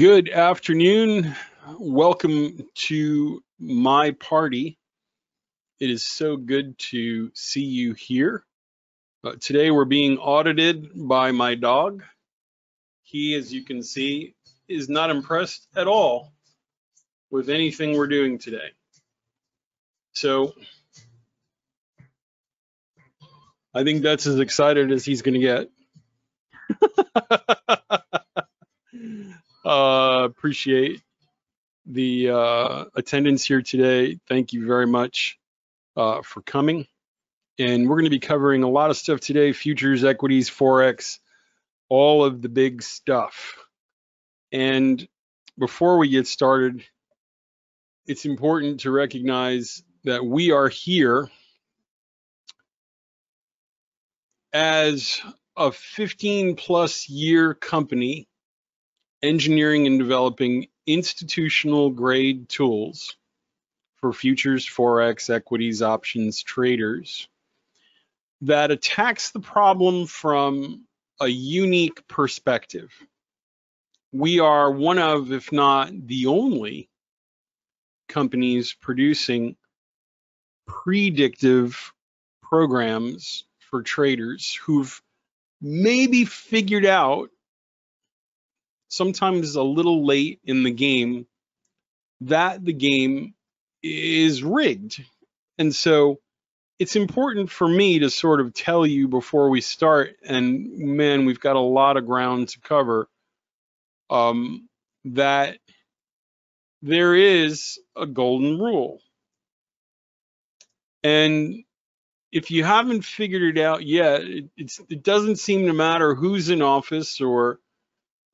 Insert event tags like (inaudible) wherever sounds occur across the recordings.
Good afternoon. Welcome to my party. It is so good to see you here. Uh, today we're being audited by my dog. He, as you can see, is not impressed at all with anything we're doing today. So I think that's as excited as he's going to get. (laughs) Uh, appreciate the uh, attendance here today. Thank you very much uh, for coming. And we're going to be covering a lot of stuff today, futures, equities, Forex, all of the big stuff. And before we get started, it's important to recognize that we are here as a 15 plus year company engineering and developing institutional grade tools for futures, forex, equities, options traders that attacks the problem from a unique perspective. We are one of, if not the only, companies producing predictive programs for traders who've maybe figured out sometimes a little late in the game that the game is rigged. And so it's important for me to sort of tell you before we start, and man, we've got a lot of ground to cover, um, that there is a golden rule. And if you haven't figured it out yet, it, it doesn't seem to matter who's in office or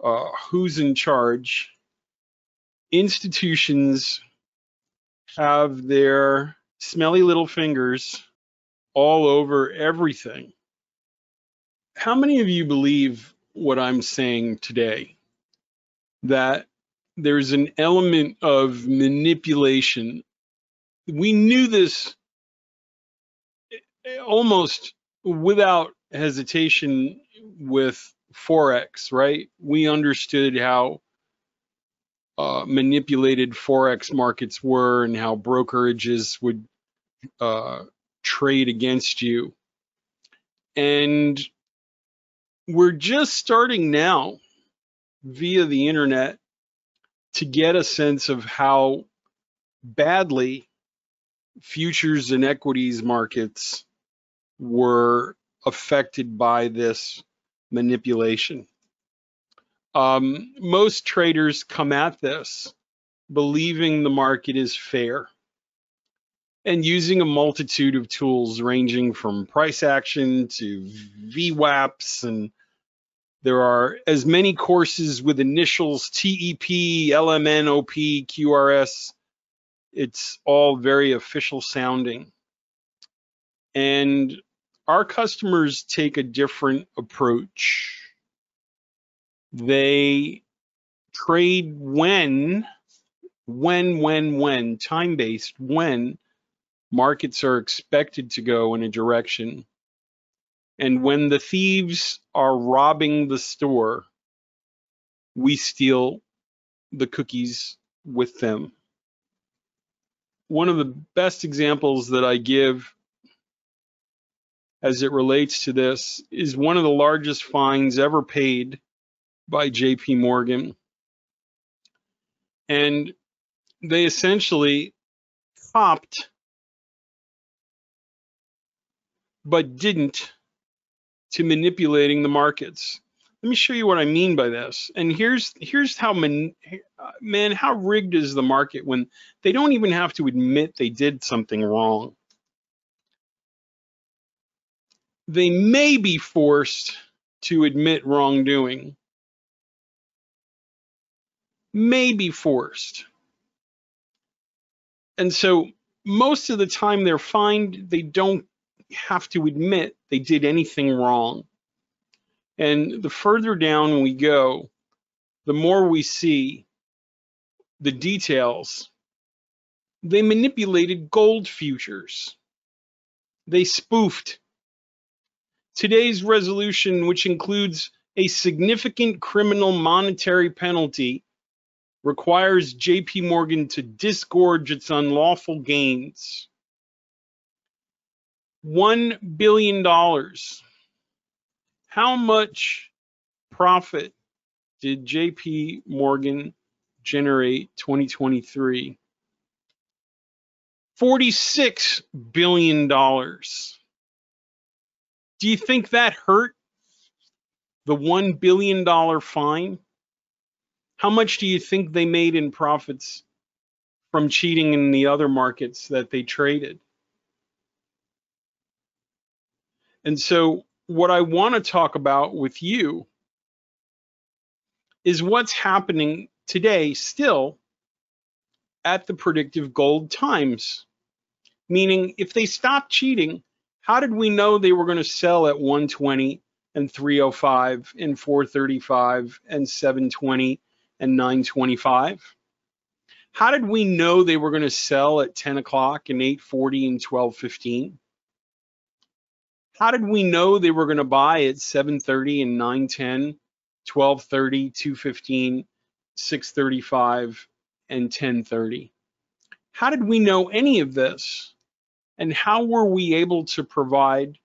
uh, who's in charge, institutions have their smelly little fingers all over everything. How many of you believe what I'm saying today? That there's an element of manipulation. We knew this eh, almost without hesitation with forex, right? We understood how uh, manipulated forex markets were and how brokerages would uh, trade against you. And we're just starting now via the internet to get a sense of how badly futures and equities markets were affected by this manipulation. Um, most traders come at this believing the market is fair and using a multitude of tools ranging from price action to VWAPs and there are as many courses with initials TEP, LMN, OP, QRS. It's all very official sounding. And our customers take a different approach. They trade when, when, when, when, time based, when markets are expected to go in a direction. And when the thieves are robbing the store, we steal the cookies with them. One of the best examples that I give as it relates to this is one of the largest fines ever paid by JP Morgan. And they essentially copped but didn't to manipulating the markets. Let me show you what I mean by this. And here's here's how man, man how rigged is the market when they don't even have to admit they did something wrong. They may be forced to admit wrongdoing. May be forced. And so most of the time they're fined, they don't have to admit they did anything wrong. And the further down we go, the more we see the details. They manipulated gold futures. They spoofed Today's resolution, which includes a significant criminal monetary penalty requires JP Morgan to disgorge its unlawful gains. $1 billion. How much profit did JP Morgan generate 2023? $46 billion. Do you think that hurt the $1 billion fine? How much do you think they made in profits from cheating in the other markets that they traded? And so, what I want to talk about with you is what's happening today still at the predictive gold times. Meaning, if they stop cheating, how did we know they were going to sell at 120 and 305 and 435 and 720 and 925? How did we know they were going to sell at 10 o'clock and 840 and 1215? How did we know they were going to buy at 730 and 910, 1230, 215, 635 and 1030? How did we know any of this? And how were we able to provide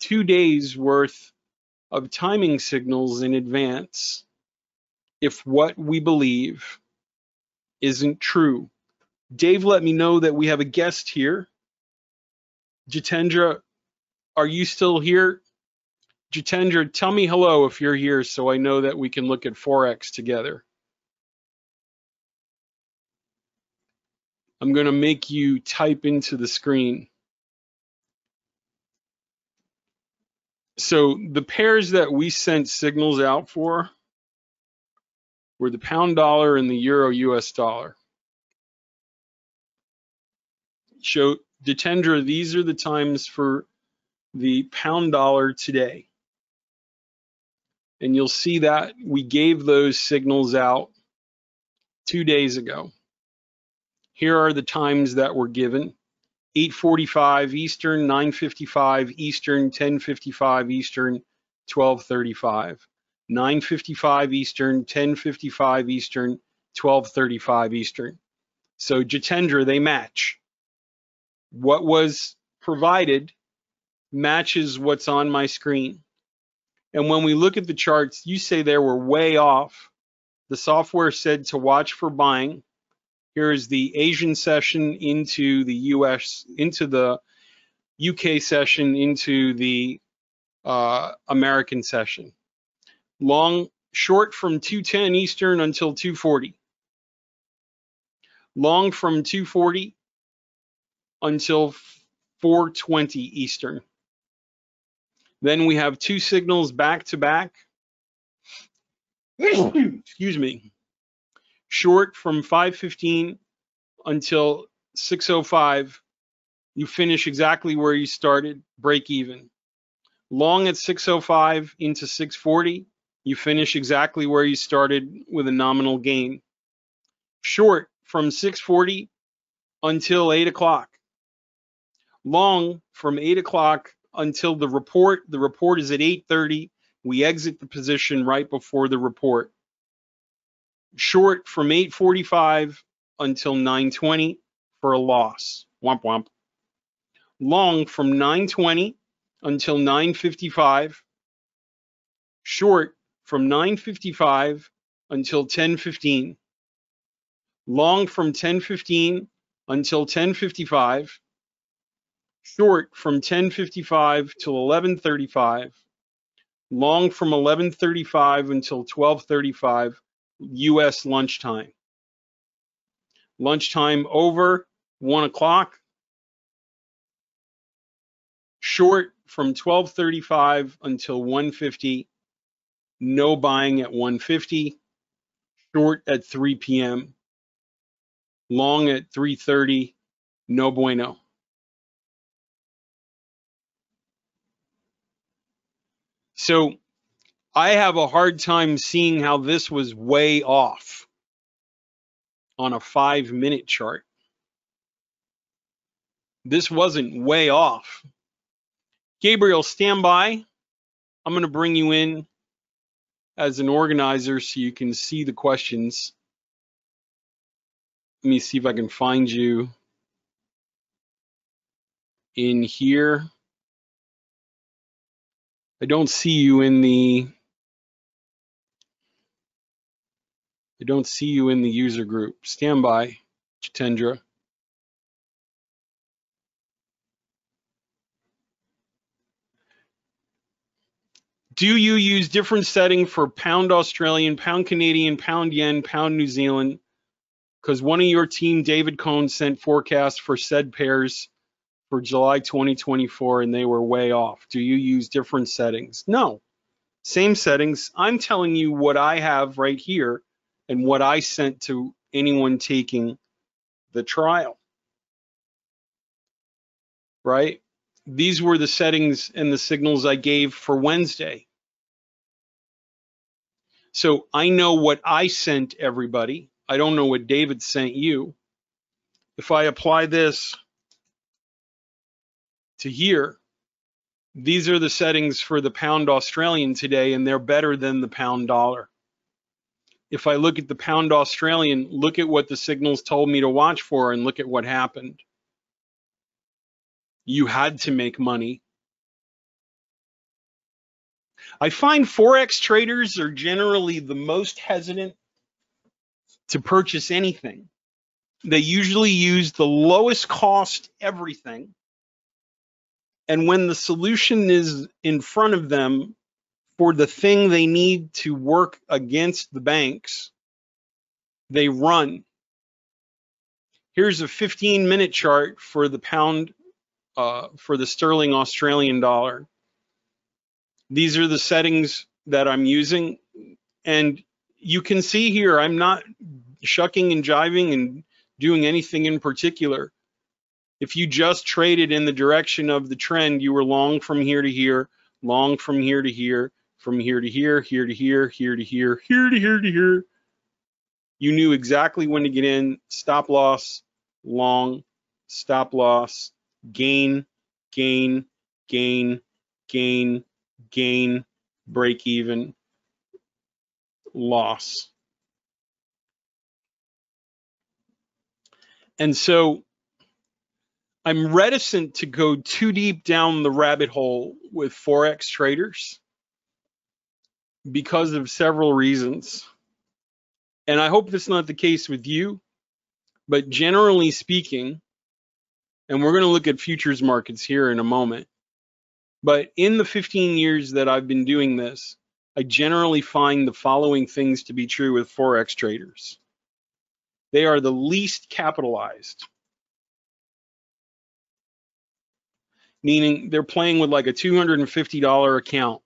two days worth of timing signals in advance if what we believe isn't true? Dave let me know that we have a guest here. Jitendra, are you still here? Jitendra, tell me hello if you're here so I know that we can look at Forex together. I'm going to make you type into the screen. So the pairs that we sent signals out for were the pound dollar and the euro US dollar. So Jitendra, these are the times for the pound dollar today. And you'll see that we gave those signals out two days ago. Here are the times that were given. 8:45 Eastern, 9:55 Eastern, 10:55 Eastern, 12:35. 9:55 Eastern, 10:55 Eastern, 12:35 Eastern. So Jitendra, they match. What was provided matches what's on my screen. And when we look at the charts, you say they were way off. The software said to watch for buying. Here is the Asian session into the US, into the UK session, into the uh, American session. Long, short from 210 Eastern until 240. Long from 240 until 420 Eastern. Then we have two signals back to back. (coughs) Excuse me short from 515 until 605 you finish exactly where you started break even. Long at 605 into 640 you finish exactly where you started with a nominal gain. Short from 640 until 8 o'clock. Long from 8 o'clock until the report the report is at 8.30 we exit the position right before the report short from 845 until 920 for a loss. Womp womp. Long from 920 until 955. Short from 955 until 1015. Long from 1015 until 1055. Short from 1055 till 1135. Long from 1135 until 1235 US lunchtime. Lunchtime over, one o'clock. Short from 1235 until 150. No buying at 150. Short at 3 p.m. Long at 330. No bueno. So I have a hard time seeing how this was way off on a five minute chart. This wasn't way off. Gabriel, stand by. I'm going to bring you in as an organizer so you can see the questions. let me see if I can find you in here. I don't see you in the I don't see you in the user group. Stand by. Do you use different setting for pound Australian, pound Canadian, pound yen, pound New Zealand? Because one of your team, David Cohn, sent forecasts for said pairs for July 2024 and they were way off. Do you use different settings? No, same settings. I'm telling you what I have right here and what I sent to anyone taking the trial. Right? These were the settings and the signals I gave for Wednesday. So I know what I sent everybody. I don't know what David sent you. If I apply this to here, these are the settings for the pound Australian today, and they're better than the pound dollar. If I look at the pound Australian, look at what the signals told me to watch for and look at what happened. You had to make money. I find Forex traders are generally the most hesitant to purchase anything. They usually use the lowest cost everything and when the solution is in front of them for the thing they need to work against the banks, they run. Here's a 15 minute chart for the pound, uh, for the sterling Australian dollar. These are the settings that I'm using. And you can see here, I'm not shucking and jiving and doing anything in particular. If you just traded in the direction of the trend, you were long from here to here, long from here to here, from here to here, here to here, here to here, here to here to here. You knew exactly when to get in, stop loss, long, stop loss, gain, gain, gain, gain, gain, break even, loss. And so I'm reticent to go too deep down the rabbit hole with Forex traders because of several reasons. And I hope that's not the case with you, but generally speaking, and we're going to look at futures markets here in a moment, but in the 15 years that I've been doing this, I generally find the following things to be true with Forex traders. They are the least capitalized. meaning they're playing with like a $250 account.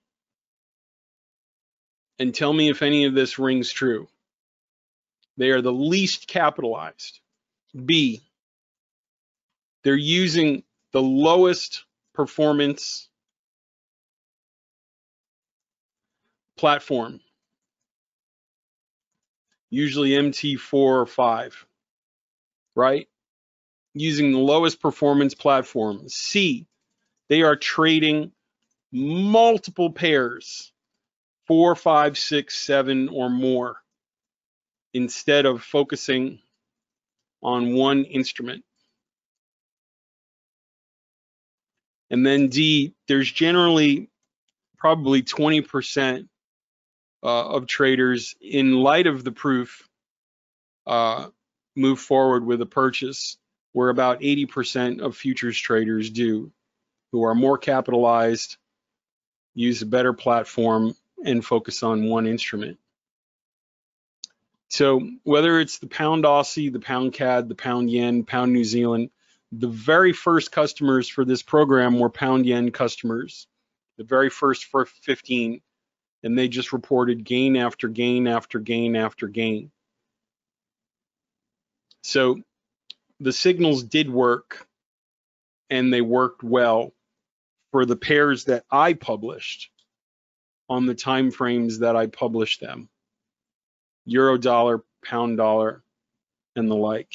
And tell me if any of this rings true. They are the least capitalized. B, they're using the lowest performance platform, usually MT4 or 5, right? Using the lowest performance platform. C, they are trading multiple pairs, four, five, six, seven, or more, instead of focusing on one instrument. And then D, there's generally probably 20% uh, of traders, in light of the proof, uh, move forward with a purchase, where about 80% of futures traders do who are more capitalized, use a better platform, and focus on one instrument. So whether it's the pound Aussie, the pound CAD, the pound yen, pound New Zealand, the very first customers for this program were pound yen customers, the very first for 15, and they just reported gain after gain after gain after gain. So the signals did work and they worked well for the pairs that I published on the time frames that I publish them. Euro dollar, pound dollar, and the like.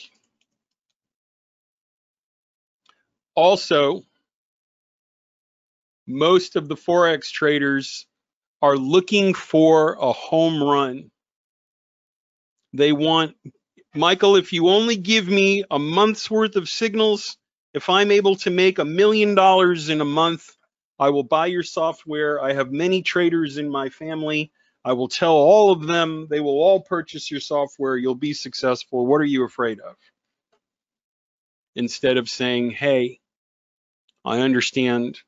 Also, most of the Forex traders are looking for a home run. They want Michael, if you only give me a month's worth of signals, if I'm able to make a million dollars in a month, I will buy your software. I have many traders in my family. I will tell all of them, they will all purchase your software. You'll be successful. What are you afraid of? Instead of saying, hey, I understand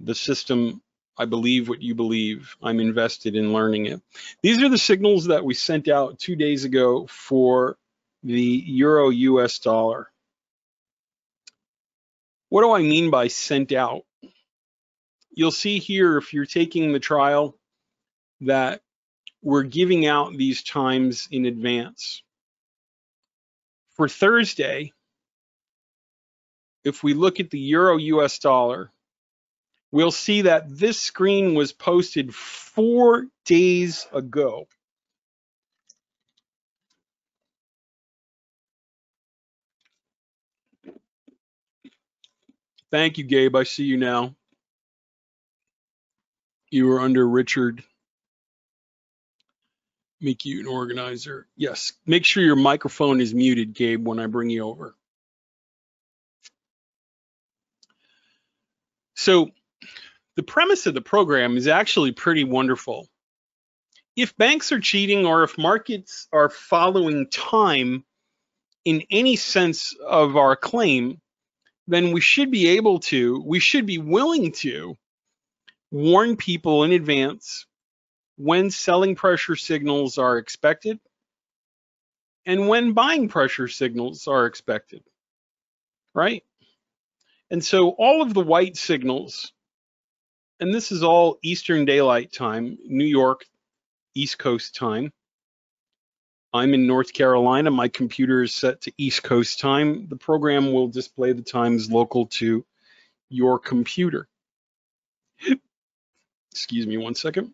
the system. I believe what you believe. I'm invested in learning it. These are the signals that we sent out two days ago for the Euro US dollar. What do I mean by sent out? You'll see here, if you're taking the trial, that we're giving out these times in advance. For Thursday, if we look at the Euro US dollar, we'll see that this screen was posted four days ago. Thank you, Gabe. I see you now. You were under Richard. Make you an organizer. Yes, make sure your microphone is muted, Gabe, when I bring you over. So the premise of the program is actually pretty wonderful. If banks are cheating or if markets are following time in any sense of our claim, then we should be able to, we should be willing to warn people in advance when selling pressure signals are expected and when buying pressure signals are expected, right? And so all of the white signals, and this is all Eastern Daylight Time, New York, East Coast time. I'm in North Carolina. My computer is set to East Coast time. The program will display the times local to your computer. Excuse me one second.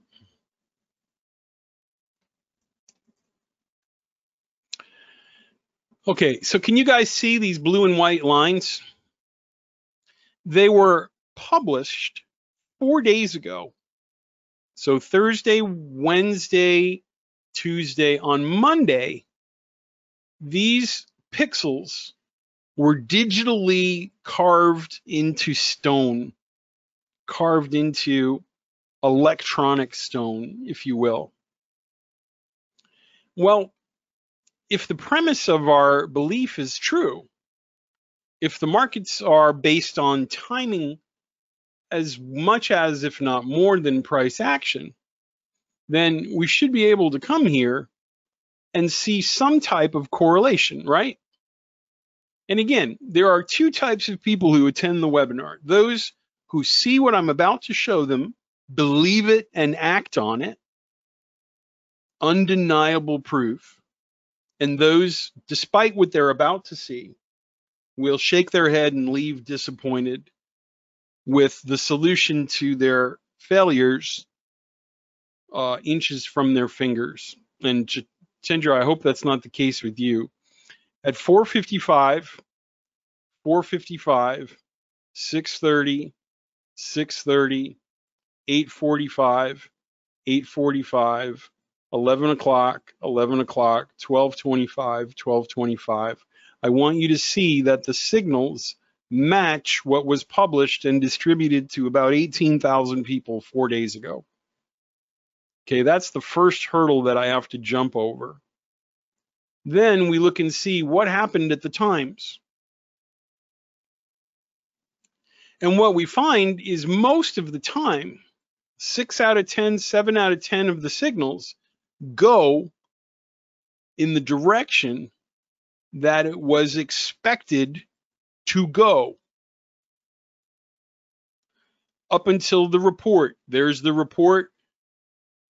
Okay, so can you guys see these blue and white lines? They were published four days ago. So Thursday, Wednesday, Tuesday, on Monday, these pixels were digitally carved into stone, carved into electronic stone, if you will. Well, if the premise of our belief is true, if the markets are based on timing as much as, if not more than price action, then we should be able to come here and see some type of correlation, right? And again, there are two types of people who attend the webinar. Those who see what I'm about to show them, believe it and act on it, undeniable proof. And those, despite what they're about to see, will shake their head and leave disappointed with the solution to their failures uh, inches from their fingers. And Chandra, I hope that's not the case with you. At 455, 455, 630, 630, 845, 845, 11 o'clock, 11 o'clock, 1225, 1225. I want you to see that the signals match what was published and distributed to about 18,000 people four days ago. Okay, that's the first hurdle that I have to jump over. Then we look and see what happened at the times. And what we find is most of the time, six out of 10, seven out of 10 of the signals go in the direction that it was expected to go. Up until the report, there's the report,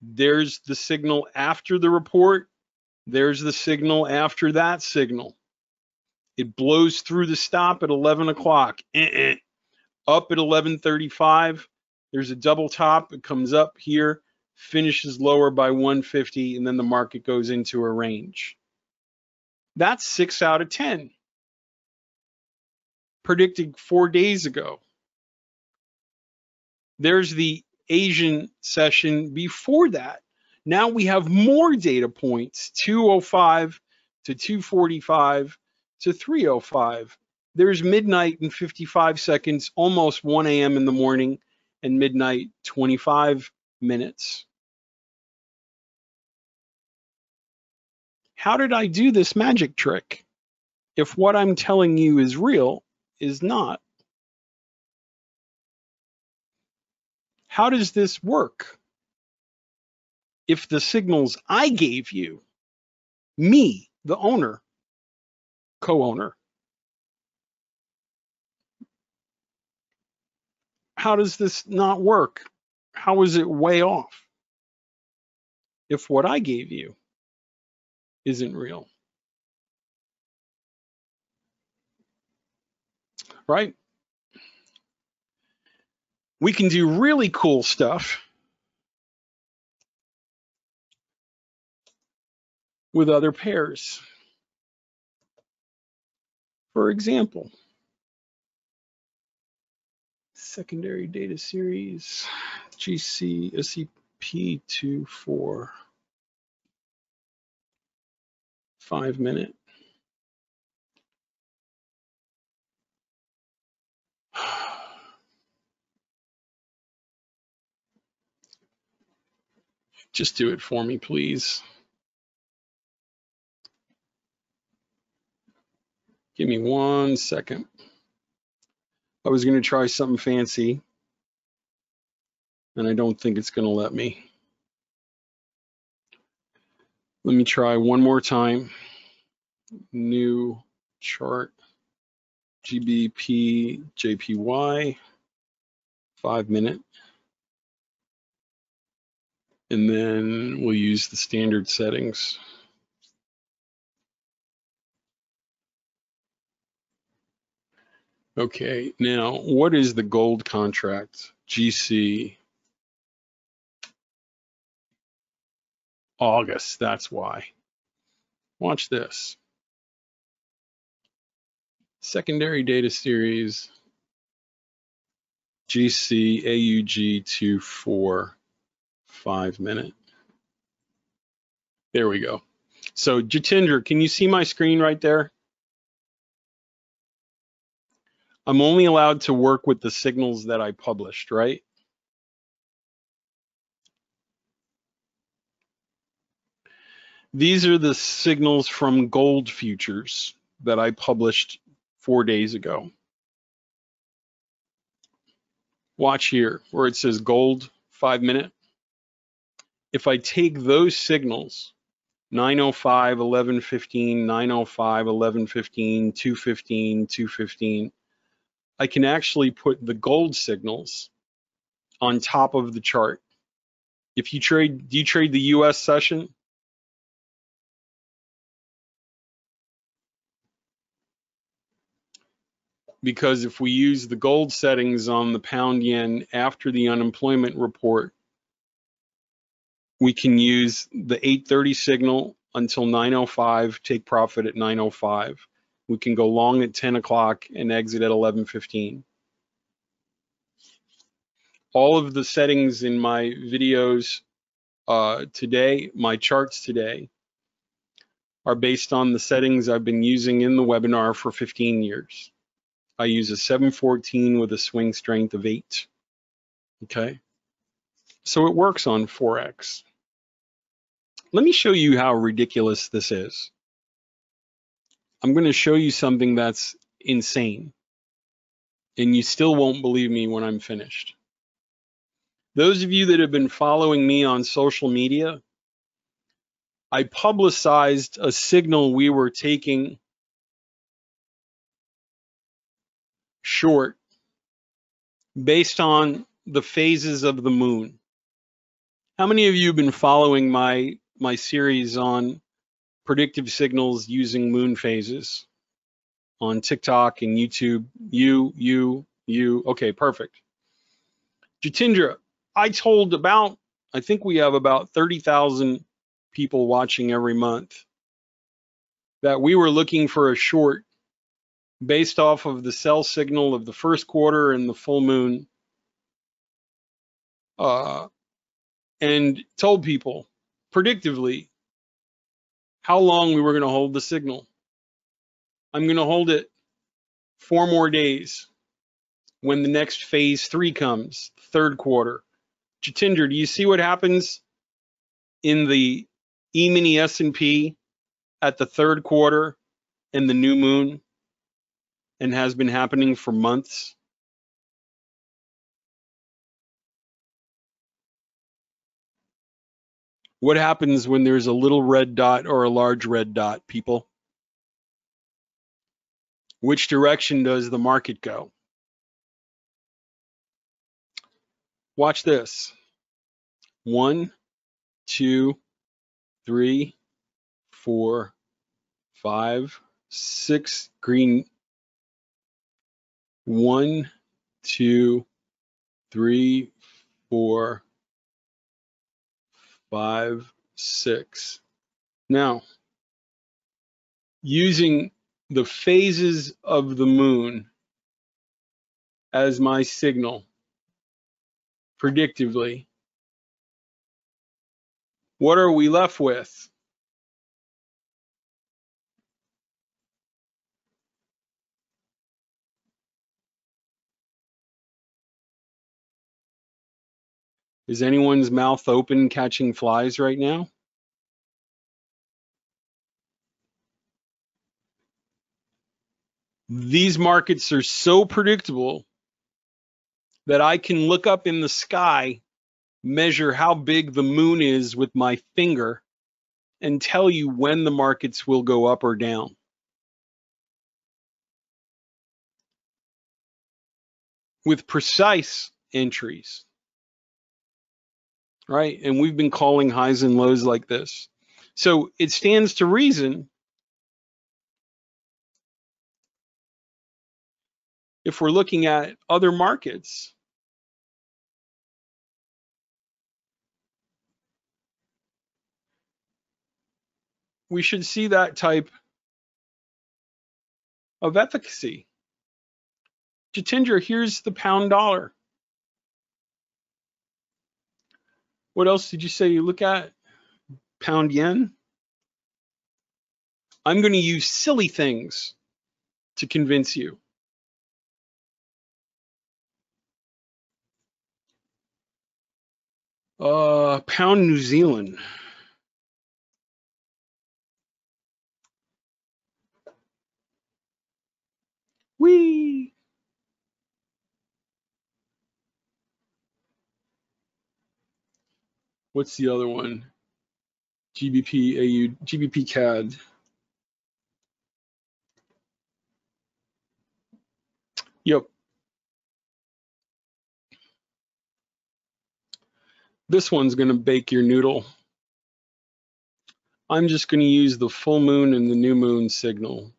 there's the signal after the report, there's the signal after that signal. It blows through the stop at 11 o'clock. -eh. Up at 11:35, there's a double top. It comes up here, finishes lower by 150, and then the market goes into a range. That's six out of 10. Predicted four days ago. There's the Asian session before that. Now we have more data points 205, to 245 to 305. There's midnight and 55 seconds, almost 1 a.m. in the morning, and midnight 25 minutes. How did I do this magic trick? If what I'm telling you is real, is not. How does this work? If the signals I gave you, me, the owner, co-owner, how does this not work? How is it way off? If what I gave you isn't real. Right? We can do really cool stuff with other pairs. For example, secondary data series GC SCP24 five minute. (sighs) Just do it for me, please. Give me one second. I was going to try something fancy, and I don't think it's going to let me. Let me try one more time. New chart, GBP, JPY, five minute. And then we'll use the standard settings. Okay, now what is the gold contract? GC August, that's why. Watch this. Secondary data series GC AUG 24 five minute. There we go. So Jatinder, can you see my screen right there? I'm only allowed to work with the signals that I published, right? These are the signals from gold futures that I published four days ago. Watch here where it says gold five minute. If I take those signals, 905, 1115, 905, 1115, 215, 215, I can actually put the gold signals on top of the chart. If you trade, do you trade the US session? Because if we use the gold settings on the pound yen after the unemployment report, we can use the 830 signal until 905, take profit at 905. We can go long at 10 o'clock and exit at 11.15. All of the settings in my videos uh, today, my charts today, are based on the settings I've been using in the webinar for 15 years. I use a 714 with a swing strength of 8. Okay, so it works on Forex. Let me show you how ridiculous this is. I'm going to show you something that's insane. And you still won't believe me when I'm finished. Those of you that have been following me on social media, I publicized a signal we were taking short based on the phases of the moon. How many of you have been following my my series on predictive signals using moon phases on TikTok and YouTube. You, you, you. Okay, perfect. Jatindra, I told about, I think we have about 30,000 people watching every month that we were looking for a short based off of the sell signal of the first quarter and the full moon uh, and told people predictively how long we were going to hold the signal. I'm going to hold it four more days when the next phase three comes, third quarter. Jatinder, do you see what happens in the E-mini S&P at the third quarter and the new moon and has been happening for months? What happens when there's a little red dot or a large red dot, people? Which direction does the market go? Watch this. One, two, three, four, five, six green. One, two, three, four, five, six. Now, using the phases of the moon as my signal, predictively, what are we left with? Is anyone's mouth open catching flies right now? These markets are so predictable that I can look up in the sky, measure how big the moon is with my finger, and tell you when the markets will go up or down. With precise entries right? And we've been calling highs and lows like this. So it stands to reason if we're looking at other markets, we should see that type of efficacy. Jatinder, here's the pound dollar. What else did you say you look at? Pound yen? I'm going to use silly things to convince you. Uh, pound New Zealand. Whee! What's the other one? GBP AU, GBP CAD. Yep. This one's going to bake your noodle. I'm just going to use the full moon and the new moon signal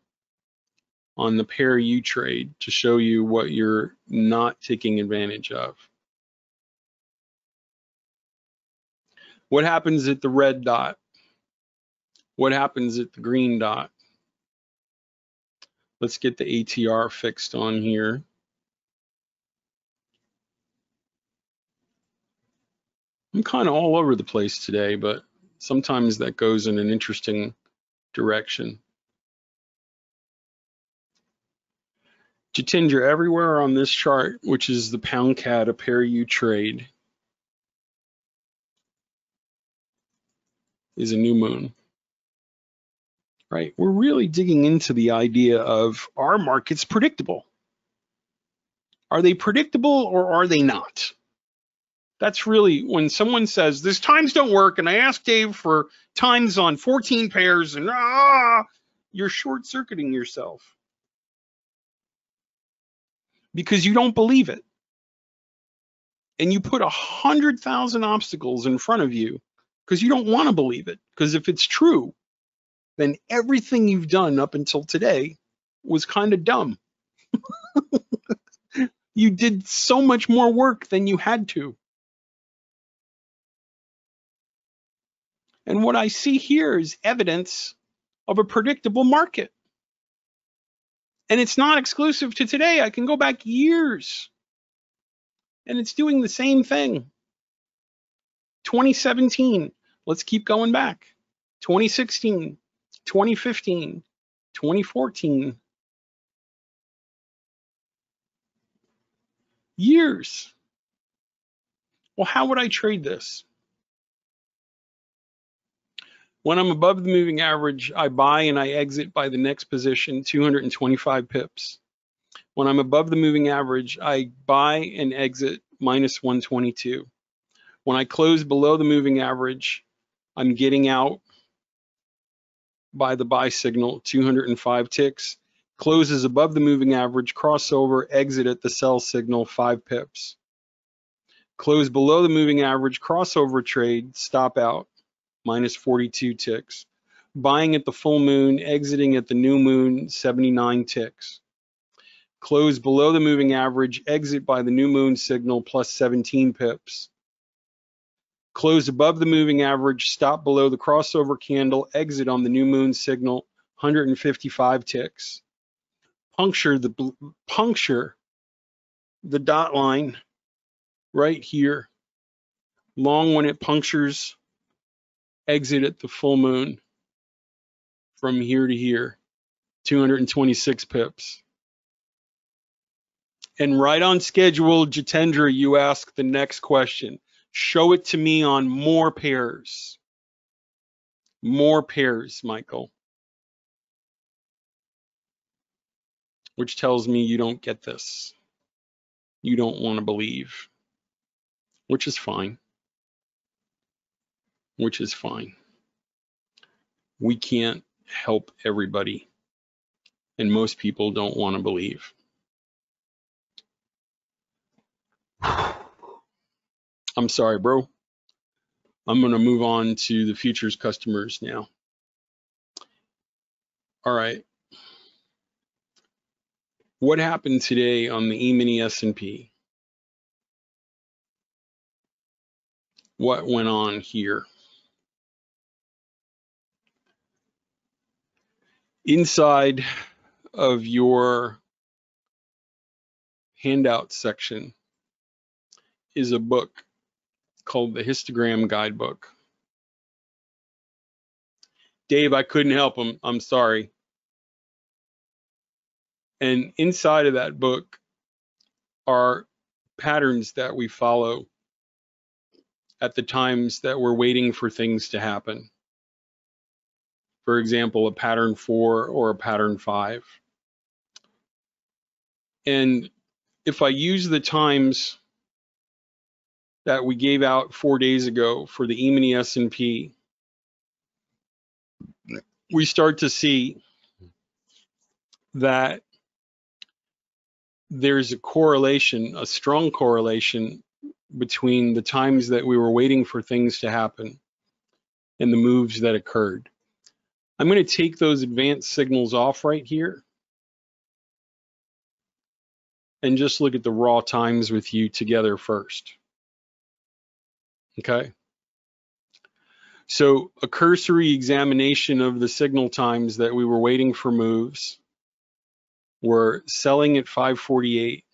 on the pair you trade to show you what you're not taking advantage of. What happens at the red dot? What happens at the green dot? Let's get the ATR fixed on here. I'm kind of all over the place today, but sometimes that goes in an interesting direction. Jatinder, everywhere on this chart, which is the pound CAD, a pair you trade, is a new moon. Right? We're really digging into the idea of are markets predictable? Are they predictable or are they not? That's really when someone says this times don't work, and I ask Dave for times on 14 pairs, and ah, you're short circuiting yourself because you don't believe it. And you put a hundred thousand obstacles in front of you because you don't want to believe it. Because if it's true, then everything you've done up until today was kind of dumb. (laughs) you did so much more work than you had to. And what I see here is evidence of a predictable market. And it's not exclusive to today. I can go back years and it's doing the same thing. 2017, let's keep going back. 2016, 2015, 2014. Years. Well, how would I trade this? When I'm above the moving average, I buy and I exit by the next position, 225 pips. When I'm above the moving average, I buy and exit minus 122. When I close below the moving average, I'm getting out by the buy signal, 205 ticks. Closes above the moving average, crossover, exit at the sell signal, 5 pips. Close below the moving average, crossover trade, stop out, minus 42 ticks. Buying at the full moon, exiting at the new moon, 79 ticks. Close below the moving average, exit by the new moon signal, plus 17 pips. Close above the moving average, stop below the crossover candle, exit on the new moon signal, 155 ticks. Puncture the puncture the dot line right here. Long when it punctures, exit at the full moon from here to here, 226 pips. And right on schedule, Jitendra, you ask the next question. Show it to me on more pairs. More pairs, Michael. Which tells me you don't get this. You don't want to believe, which is fine. Which is fine. We can't help everybody, and most people don't want to believe. I'm sorry, bro. I'm going to move on to the futures customers now. All right. What happened today on the E-mini S&P? What went on here? Inside of your handout section is a book called the Histogram Guidebook. Dave, I couldn't help him. I'm sorry. And inside of that book are patterns that we follow at the times that we're waiting for things to happen. For example, a pattern four or a pattern five. And if I use the times that we gave out four days ago for the E-mini S&P, we start to see that there's a correlation, a strong correlation between the times that we were waiting for things to happen and the moves that occurred. I'm going to take those advanced signals off right here and just look at the raw times with you together first. Okay. So a cursory examination of the signal times that we were waiting for moves were selling at 548,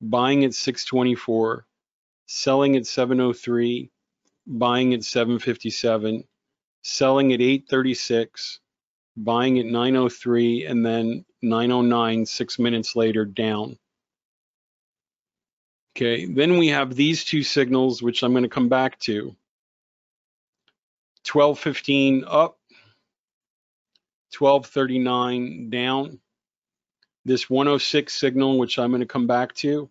buying at 624, selling at 703, buying at 757, selling at 836, buying at 903, and then 909, six minutes later, down. Okay, then we have these two signals, which I'm going to come back to. 1215 up, 1239 down. This 106 signal, which I'm going to come back to.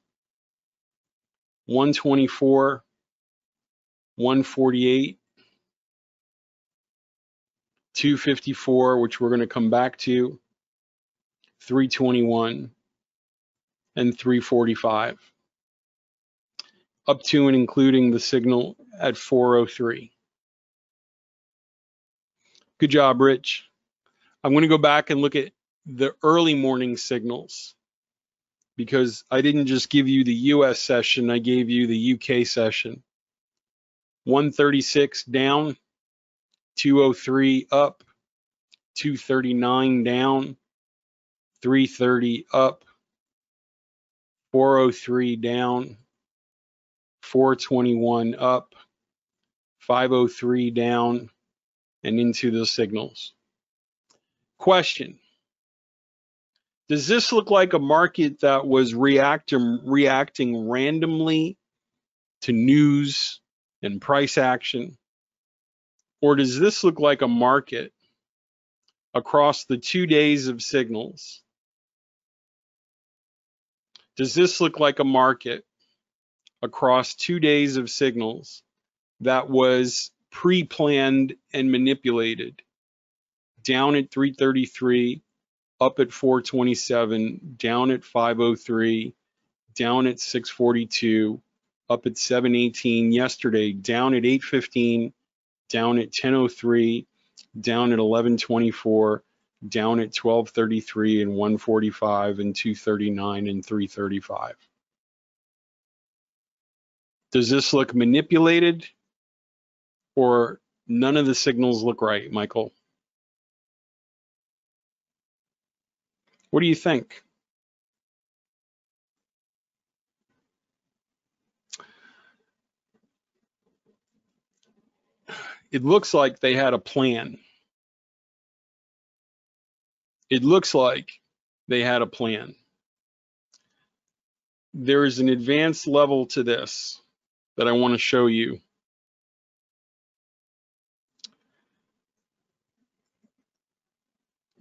124, 148, 254, which we're going to come back to, 321, and 345 up to and including the signal at 403. Good job, Rich. I'm going to go back and look at the early morning signals because I didn't just give you the US session, I gave you the UK session. 136 down, 203 up, 239 down, 330 up, 403 down, 421 up, 503 down, and into the signals. Question. Does this look like a market that was reacting reacting randomly to news and price action? Or does this look like a market across the two days of signals? Does this look like a market across two days of signals that was pre-planned and manipulated? Down at 333, up at 427, down at 503, down at 642, up at 718 yesterday, down at 815, down at 1003, down at 1124, down at 1233 and 145 and 239 and 335. Does this look manipulated or none of the signals look right, Michael? What do you think? It looks like they had a plan. It looks like they had a plan. There is an advanced level to this that I want to show you.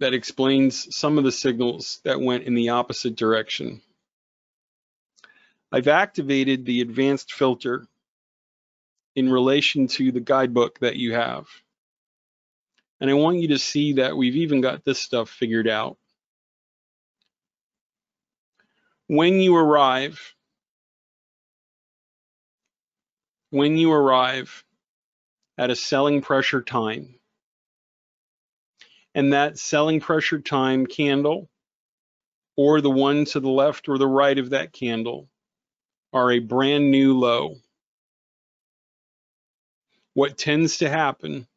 that explains some of the signals that went in the opposite direction. I've activated the advanced filter in relation to the guidebook that you have. And I want you to see that we've even got this stuff figured out. When you arrive, when you arrive at a selling pressure time, and that selling pressure time candle or the one to the left or the right of that candle are a brand new low. What tends to happen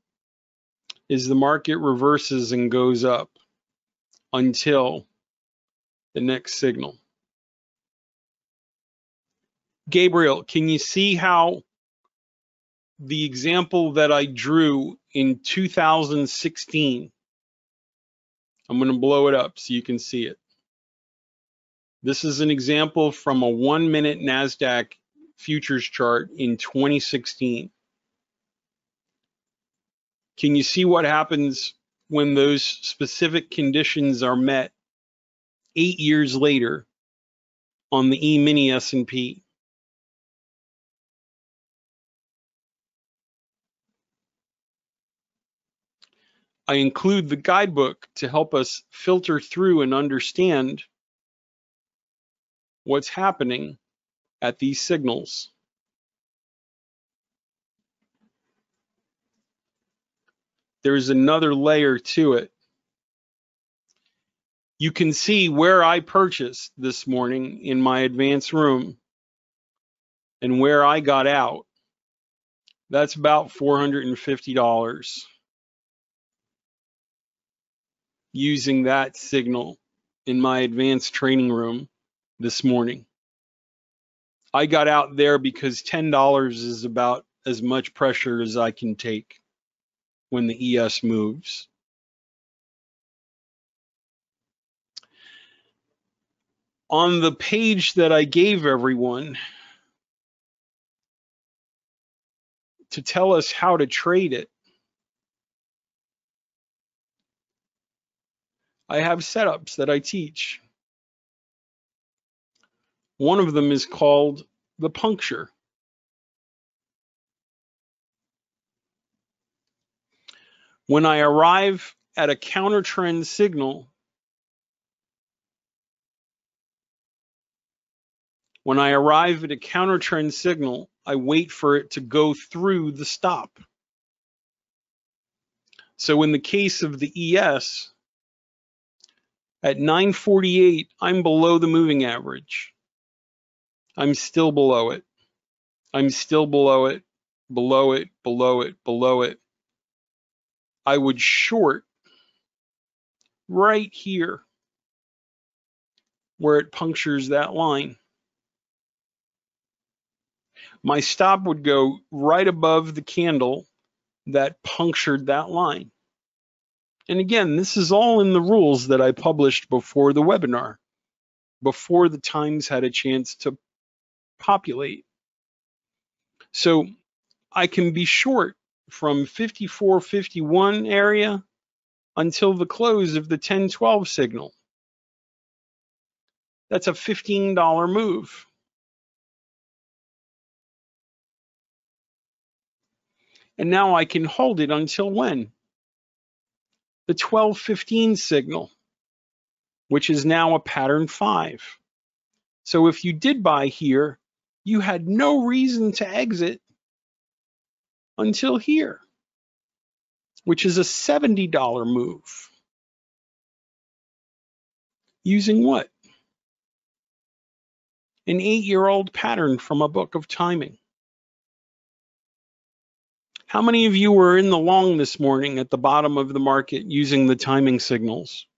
is the market reverses and goes up until the next signal. Gabriel, can you see how the example that I drew in 2016 I'm going to blow it up so you can see it. This is an example from a one minute NASDAQ futures chart in 2016. Can you see what happens when those specific conditions are met eight years later on the E-mini S&P? I include the guidebook to help us filter through and understand what's happening at these signals. There's another layer to it. You can see where I purchased this morning in my advanced room and where I got out. That's about $450 using that signal in my advanced training room this morning. I got out there because $10 is about as much pressure as I can take when the ES moves. On the page that I gave everyone to tell us how to trade it, I have setups that I teach. One of them is called the puncture. When I arrive at a counter trend signal, when I arrive at a counter trend signal, I wait for it to go through the stop. So in the case of the ES, at 948, I'm below the moving average. I'm still below it. I'm still below it, below it, below it, below it. I would short right here where it punctures that line. My stop would go right above the candle that punctured that line. And again, this is all in the rules that I published before the webinar, before the times had a chance to populate. So I can be short from 54.51 area until the close of the 1012 signal. That's a $15 move. And now I can hold it until when? The 1215 signal, which is now a pattern five. So if you did buy here, you had no reason to exit until here, which is a $70 move. Using what? An eight-year-old pattern from a book of timing. How many of you were in the long this morning at the bottom of the market using the timing signals?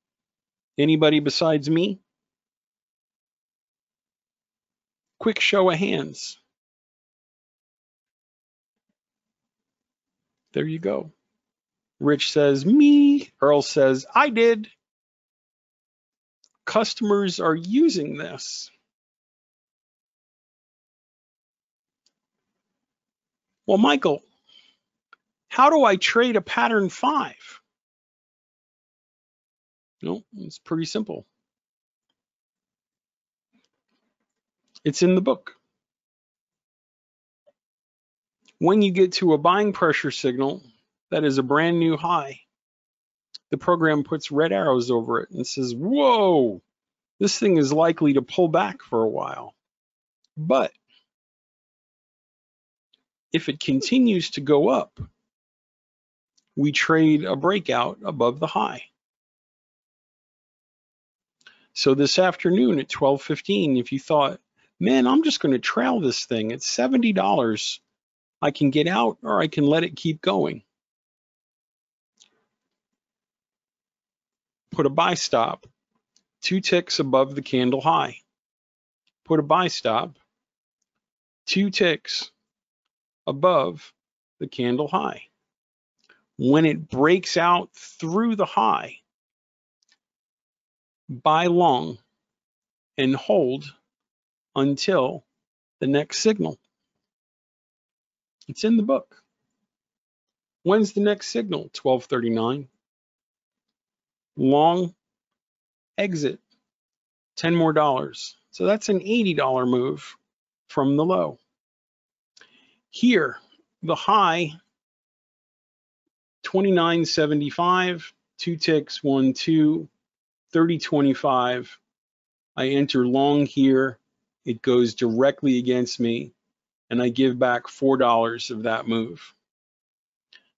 Anybody besides me? Quick show of hands. There you go. Rich says, me. Earl says, I did. Customers are using this. Well, Michael, how do I trade a pattern five? No, it's pretty simple. It's in the book. When you get to a buying pressure signal that is a brand new high, the program puts red arrows over it and says, whoa, this thing is likely to pull back for a while. But if it continues to go up, we trade a breakout above the high. So this afternoon at 12:15, if you thought, man, I'm just going to trail this thing at $70, I can get out or I can let it keep going. Put a buy stop two ticks above the candle high. Put a buy stop two ticks above the candle high when it breaks out through the high, buy long and hold until the next signal. It's in the book. When's the next signal? 1239. Long exit, 10 more dollars. So that's an $80 move from the low. Here, the high 2975, two ticks, one, two, 3025. I enter long here. It goes directly against me, and I give back $4 of that move.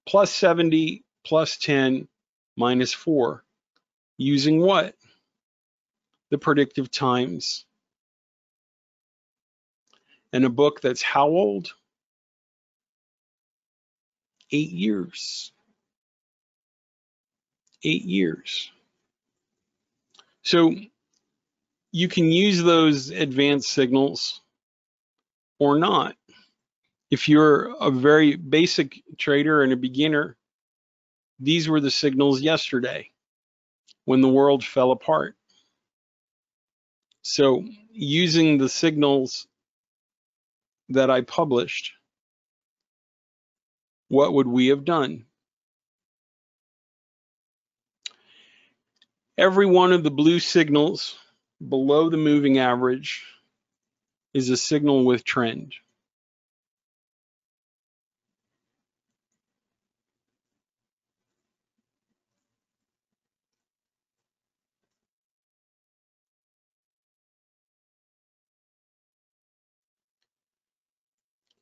Plus 70, plus 10, minus 4. Using what? The predictive times. And a book that's how old? Eight years eight years. So you can use those advanced signals or not. If you're a very basic trader and a beginner, these were the signals yesterday when the world fell apart. So using the signals that I published, what would we have done? Every one of the blue signals below the moving average is a signal with trend.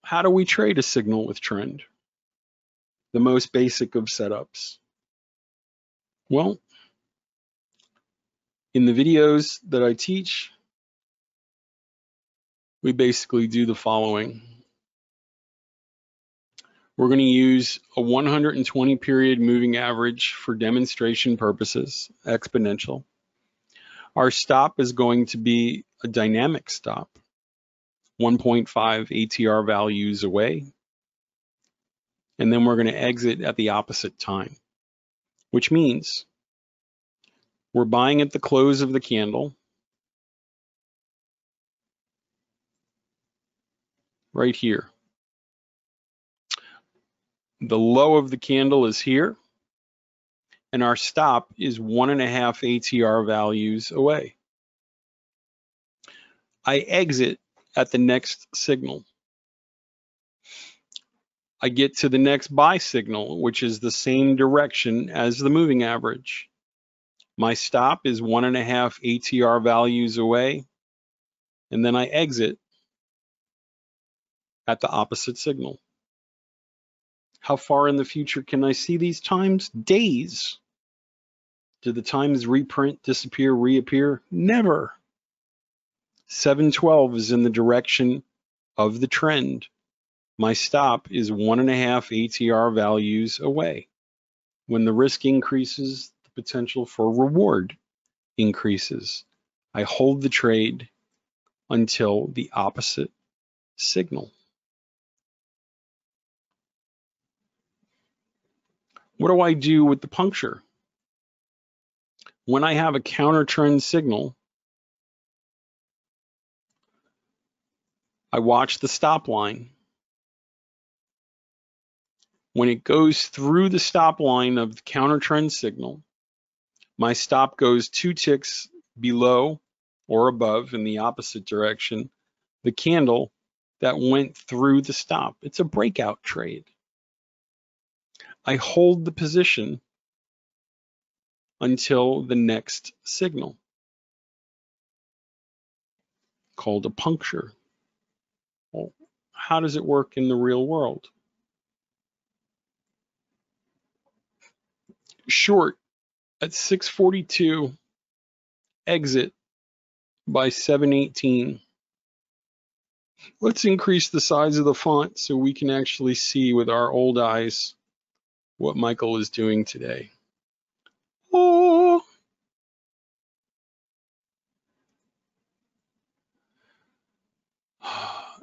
How do we trade a signal with trend? The most basic of setups. Well, in the videos that I teach, we basically do the following. We're going to use a 120 period moving average for demonstration purposes, exponential. Our stop is going to be a dynamic stop, 1.5 ATR values away. And then we're going to exit at the opposite time which means we're buying at the close of the candle. Right here. The low of the candle is here, and our stop is one and a half ATR values away. I exit at the next signal. I get to the next buy signal, which is the same direction as the moving average. My stop is one and a half ATR values away, and then I exit at the opposite signal. How far in the future can I see these times? Days. Do the times reprint, disappear, reappear? Never. 712 is in the direction of the trend. My stop is one and a half ATR values away. When the risk increases, potential for reward increases. I hold the trade until the opposite signal. What do I do with the puncture? When I have a counter trend signal, I watch the stop line. When it goes through the stop line of the counter trend signal, my stop goes two ticks below or above in the opposite direction, the candle that went through the stop. It's a breakout trade. I hold the position until the next signal, called a puncture. Well, how does it work in the real world? Short at 642, exit by 718. Let's increase the size of the font so we can actually see with our old eyes what Michael is doing today. Oh.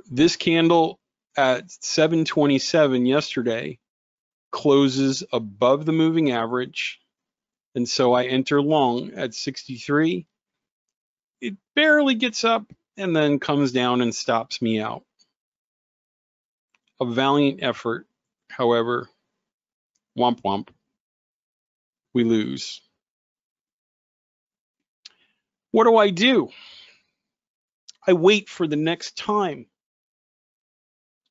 This candle at 727 yesterday closes above the moving average. And so I enter long at 63. It barely gets up and then comes down and stops me out. A valiant effort, however, Womp womp. We lose. What do I do? I wait for the next time.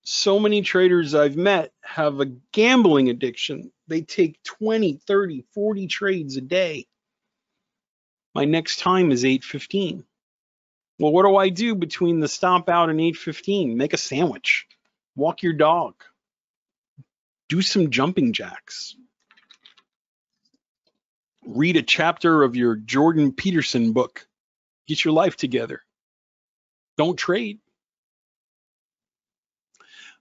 So many traders I've met have a gambling addiction. They take 20, 30, 40 trades a day. My next time is 8.15. Well, what do I do between the stop out and 8.15? Make a sandwich. Walk your dog do some jumping jacks. Read a chapter of your Jordan Peterson book. Get your life together. Don't trade.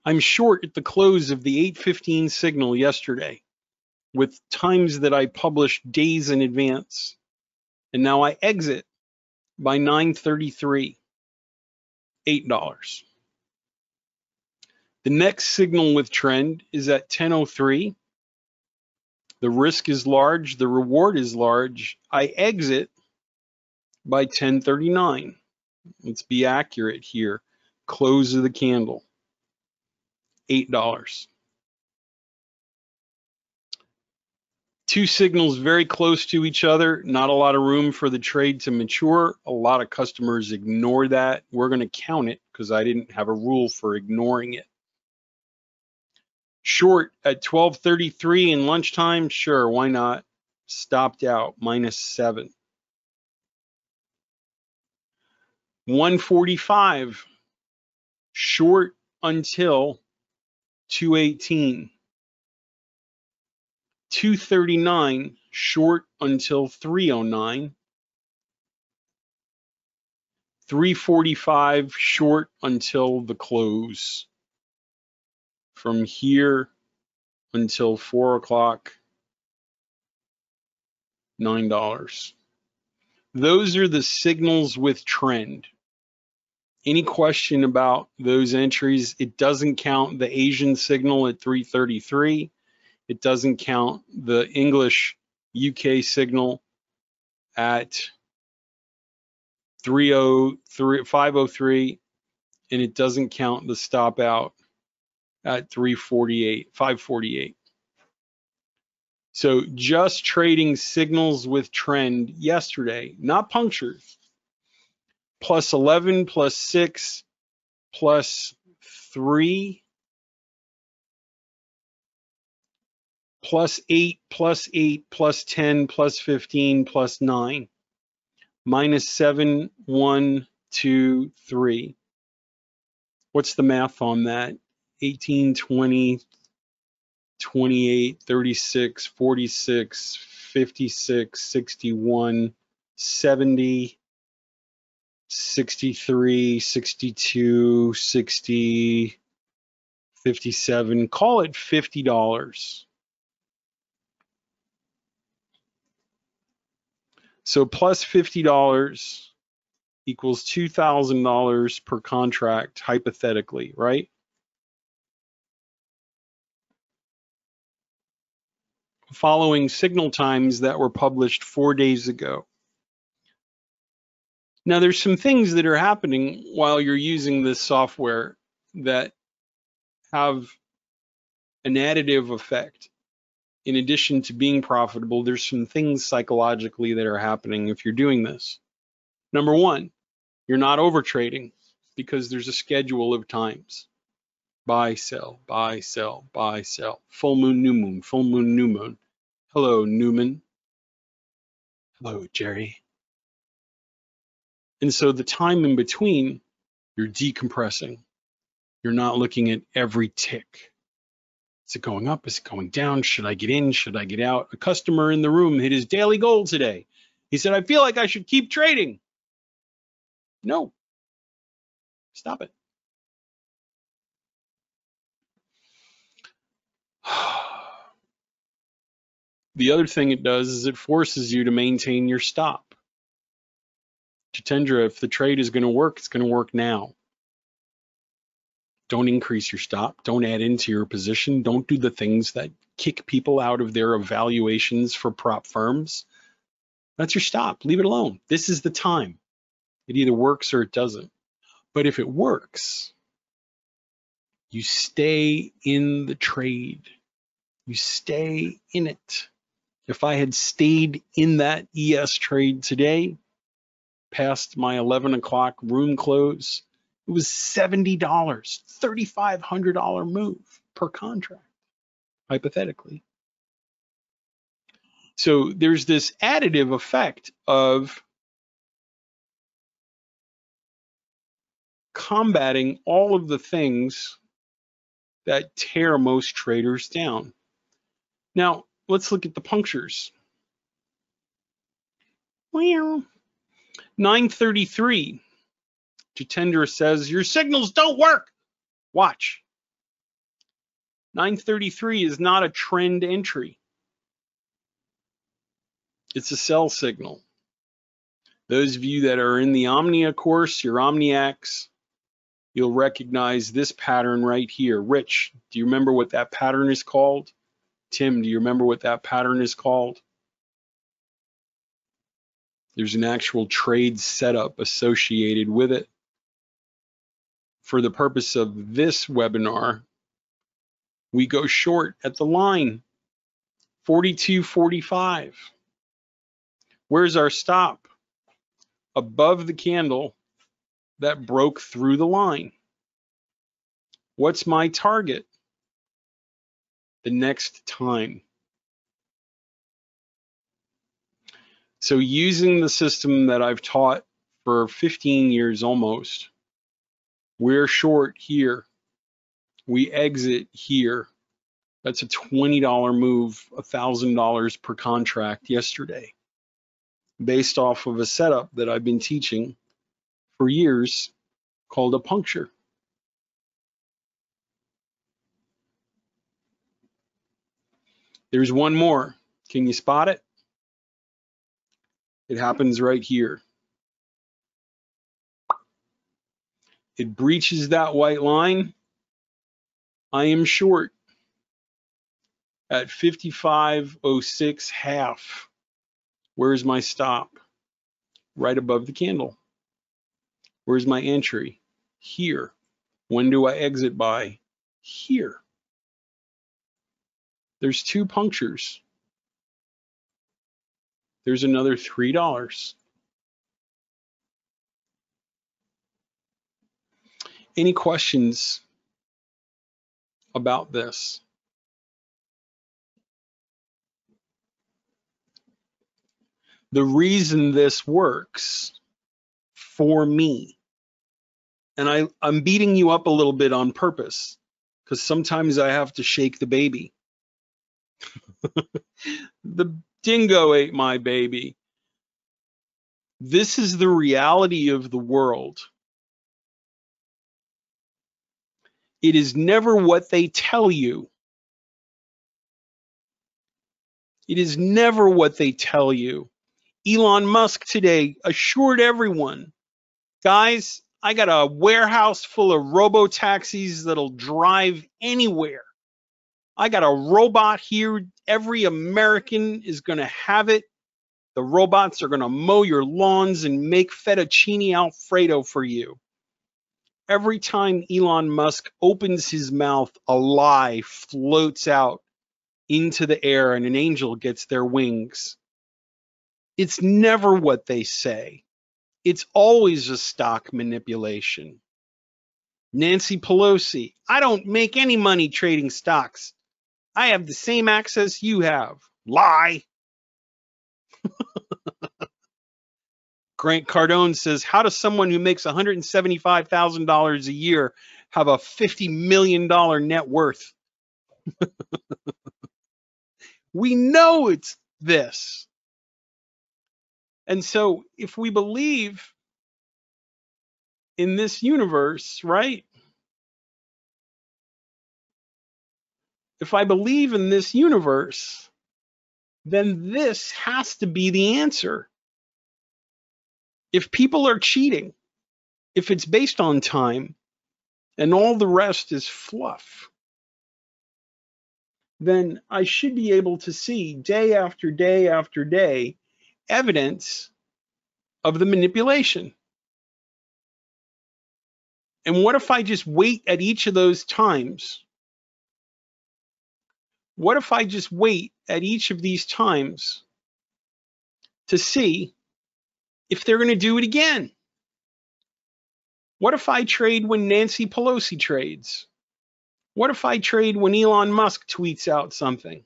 I'm short at the close of the 815 signal yesterday with times that I publish days in advance. And now I exit by 933, $8. The next signal with trend is at 10.03. The risk is large, the reward is large. I exit by 10.39. Let's be accurate here. Close of the candle, $8. Two signals very close to each other, not a lot of room for the trade to mature. A lot of customers ignore that. We're going to count it because I didn't have a rule for ignoring it. Short at 12:33 in lunchtime, sure, why not? Stopped out minus seven. 145 short until 218. 239 short until 309. 345 short until the close from here until four o'clock, $9. Those are the signals with trend. Any question about those entries? It doesn't count the Asian signal at 333. It doesn't count the English UK signal at 303, 503, and it doesn't count the stop out at 348, 548. So just trading signals with trend yesterday, not punctures, plus 11, plus 6, plus 3, plus 8, plus 8, plus 10, plus 15, plus 9, minus 7, 1, 2, 3. What's the math on that? 18, 20, 28, 36, 46, 56, 61, 70, 63, 62, 60, 57. Call it $50. So plus $50 equals $2,000 per contract, hypothetically, right? Following signal times that were published four days ago. Now there's some things that are happening while you're using this software that have an additive effect in addition to being profitable, there's some things psychologically that are happening if you're doing this. Number one, you're not over trading because there's a schedule of times. Buy, sell, buy, sell, buy, sell. Full moon, new moon, full moon, new moon. Hello, Newman. Hello, Jerry. And so the time in between, you're decompressing. You're not looking at every tick is it going up? Is it going down? Should I get in? Should I get out? A customer in the room hit his daily goal today. He said, I feel like I should keep trading. No. Stop it. (sighs) The other thing it does is it forces you to maintain your stop. Jitendra, if the trade is going to work, it's going to work now. Don't increase your stop. Don't add into your position. Don't do the things that kick people out of their evaluations for prop firms. That's your stop. Leave it alone. This is the time. It either works or it doesn't. But if it works, you stay in the trade. You stay in it. If I had stayed in that ES trade today, past my 11 o'clock room close, it was $70, $3,500 move per contract, hypothetically. So there's this additive effect of combating all of the things that tear most traders down. Now, let's look at the punctures. Well, 933 Jitendra says, Your signals don't work. Watch. 933 is not a trend entry. It's a sell signal. Those of you that are in the Omnia course, your Omniacs, you'll recognize this pattern right here. Rich, do you remember what that pattern is called? Tim, do you remember what that pattern is called? There's an actual trade setup associated with it for the purpose of this webinar, we go short at the line, 42.45. Where's our stop? Above the candle that broke through the line. What's my target? The next time. So using the system that I've taught for 15 years almost, we're short here. We exit here. That's a $20 move, $1,000 per contract yesterday, based off of a setup that I've been teaching for years called a puncture. There's one more. Can you spot it? It happens right here. It breaches that white line, I am short. at 5506 half. Where's my stop? Right above the candle. Where's my entry? Here. When do I exit by? Here. There's two punctures. There's another $3. Any questions about this? The reason this works for me, and I, I'm beating you up a little bit on purpose because sometimes I have to shake the baby. (laughs) the dingo ate my baby. This is the reality of the world. It is never what they tell you. It is never what they tell you. Elon Musk today assured everyone, guys, I got a warehouse full of robo taxis that'll drive anywhere. I got a robot here. Every American is going to have it. The robots are going to mow your lawns and make fettuccine alfredo for you. Every time Elon Musk opens his mouth, a lie floats out into the air and an angel gets their wings. It's never what they say. It's always a stock manipulation. Nancy Pelosi, I don't make any money trading stocks. I have the same access you have. Lie. (laughs) Grant Cardone says, How does someone who makes $175,000 a year have a $50 million net worth? (laughs) we know it's this. And so if we believe in this universe, right? If I believe in this universe, then this has to be the answer. If people are cheating, if it's based on time, and all the rest is fluff, then I should be able to see day after day after day evidence of the manipulation. And what if I just wait at each of those times? What if I just wait at each of these times to see if they're going to do it again? What if I trade when Nancy Pelosi trades? What if I trade when Elon Musk tweets out something?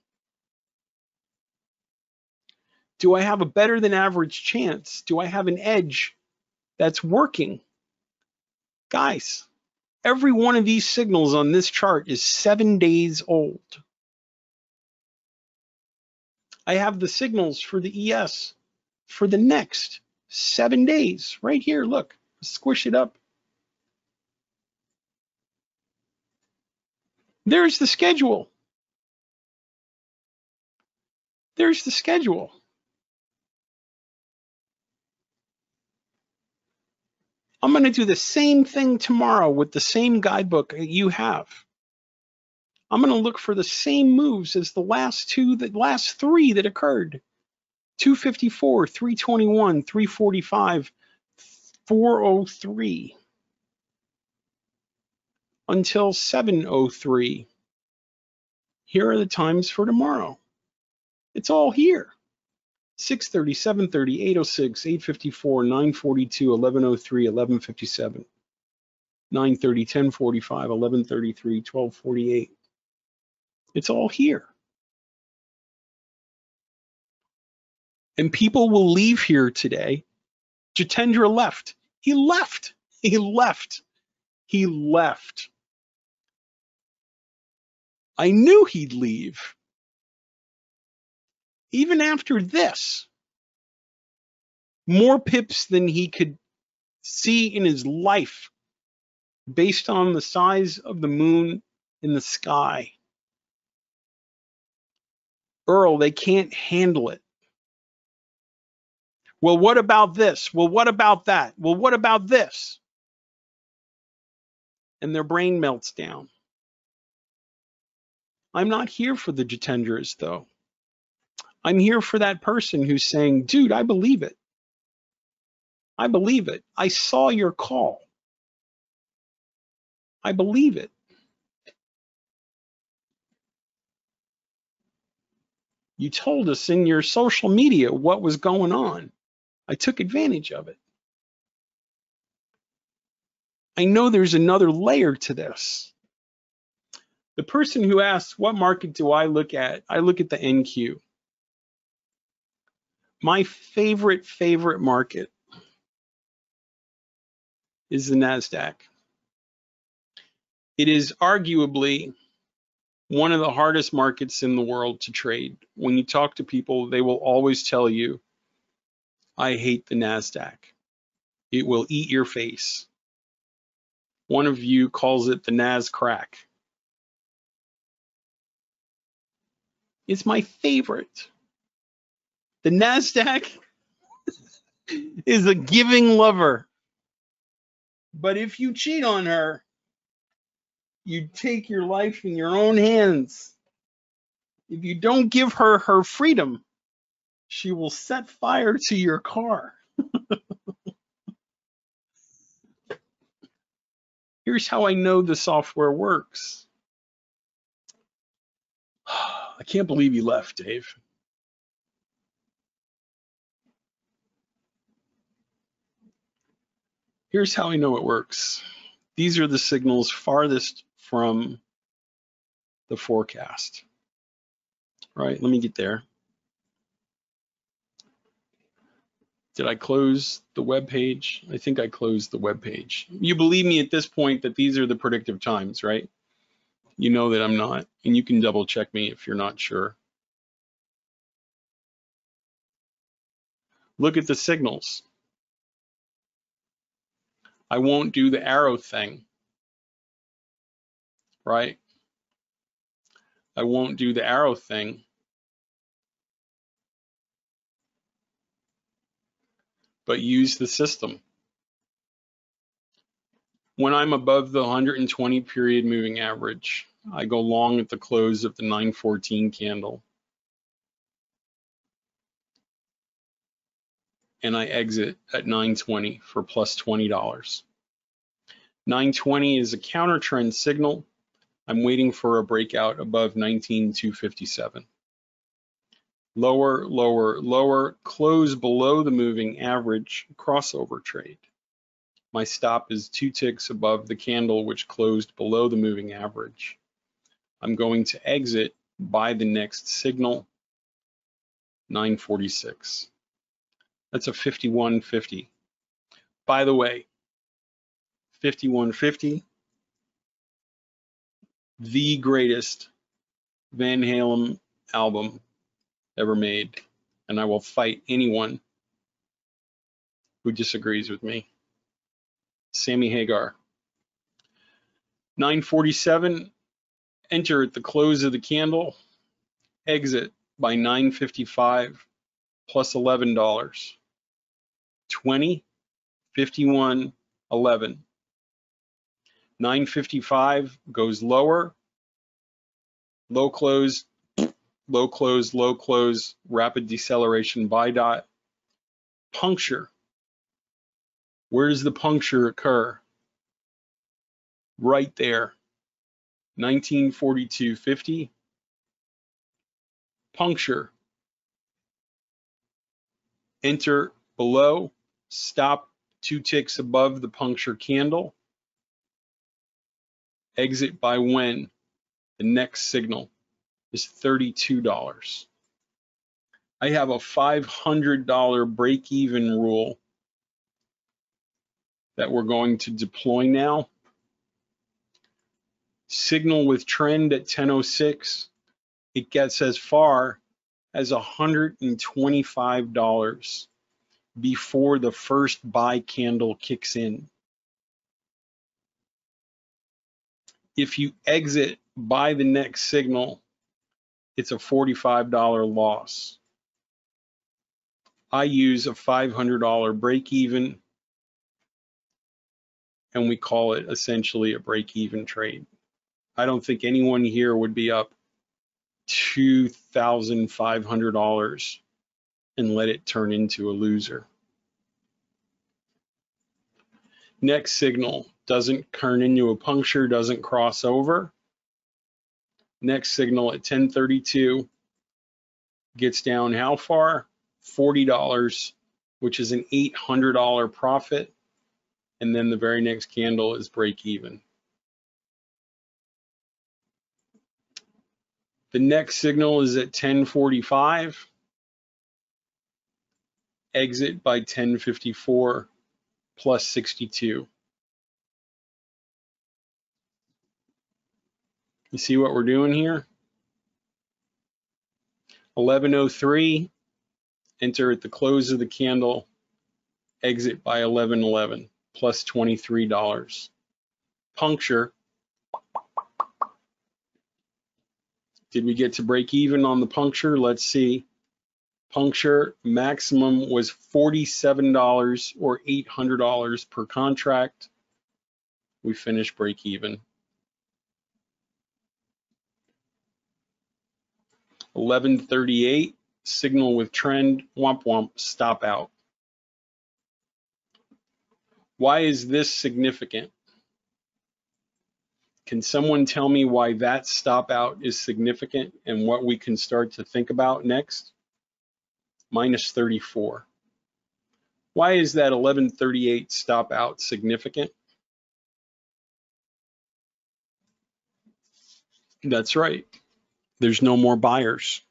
Do I have a better than average chance? Do I have an edge that's working? Guys, every one of these signals on this chart is seven days old. I have the signals for the ES for the next seven days right here. Look, squish it up. There's the schedule. There's the schedule. I'm going to do the same thing tomorrow with the same guidebook you have. I'm going to look for the same moves as the last two, the last three that occurred. 254, 321, 345, 403 until 703. Here are the times for tomorrow. It's all here. 630, 730, 806, 854, 942, 1103, 1157, 930, 1045, 1133, 1248. It's all here. And people will leave here today. Jitendra left. He left. He left. He left. I knew he'd leave even after this, more pips than he could see in his life based on the size of the moon in the sky. Earl, they can't handle it. Well, what about this? Well, what about that? Well, what about this? And their brain melts down. I'm not here for the Jitendras though. I'm here for that person who's saying, dude, I believe it. I believe it. I saw your call. I believe it. You told us in your social media what was going on. I took advantage of it. I know there's another layer to this. The person who asks, what market do I look at? I look at the NQ. My favorite, favorite market is the NASDAQ. It is arguably one of the hardest markets in the world to trade. When you talk to people, they will always tell you, I hate the NASDAQ. It will eat your face. One of you calls it the NAS crack. It's my favorite. The NASDAQ (laughs) is a giving lover. But if you cheat on her, you take your life in your own hands. If you don't give her her freedom, she will set fire to your car. Here's how I know the software works. (sighs) I can't believe you left, Dave. Here's how I know it works. These are the signals farthest from the forecast. Right, let me get there. Did I close the web page? I think I closed the web page. You believe me at this point that these are the predictive times, right? You know that I'm not, and you can double check me if you're not sure. Look at the signals. I won't do the arrow thing, right? I won't do the arrow thing but use the system. When I'm above the 120 period moving average, I go long at the close of the 914 candle. And I exit at 920 for plus $20. 920 is a counter trend signal. I'm waiting for a breakout above 19257 lower, lower, lower, close below the moving average crossover trade. My stop is two ticks above the candle which closed below the moving average. I'm going to exit by the next signal, 946. That's a 5150. By the way, 5150, the greatest Van Halen album ever made, and I will fight anyone who disagrees with me. Sammy Hagar. 947, enter at the close of the candle, exit by 955 plus $11. 20, 51, 11. 955 goes lower, low close low close, low close, rapid deceleration buy dot, puncture. Where does the puncture occur? Right there, 1942.50, puncture. Enter below, stop two ticks above the puncture candle, exit by when? The next signal is $32. I have a $500 break even rule that we're going to deploy now. Signal with trend at 1006. It gets as far as $125 before the first buy candle kicks in. If you exit by the next signal, it's a $45 loss. I use a $500 break even and we call it essentially a break even trade. I don't think anyone here would be up $2,500 and let it turn into a loser. Next signal doesn't turn into a puncture, doesn't cross over. Next signal at 1032 gets down how far? $40, which is an $800 profit. And then the very next candle is break even. The next signal is at 1045. Exit by 1054 plus 62. You see what we're doing here? 1103, enter at the close of the candle, exit by 1111 plus $23. Puncture. Did we get to break even on the puncture? Let's see. Puncture maximum was $47 or $800 per contract. We finished break even. 1138, signal with trend, womp womp, stop out. Why is this significant? Can someone tell me why that stop out is significant and what we can start to think about next? Minus 34. Why is that 1138 stop out significant? That's right. There's no more buyers.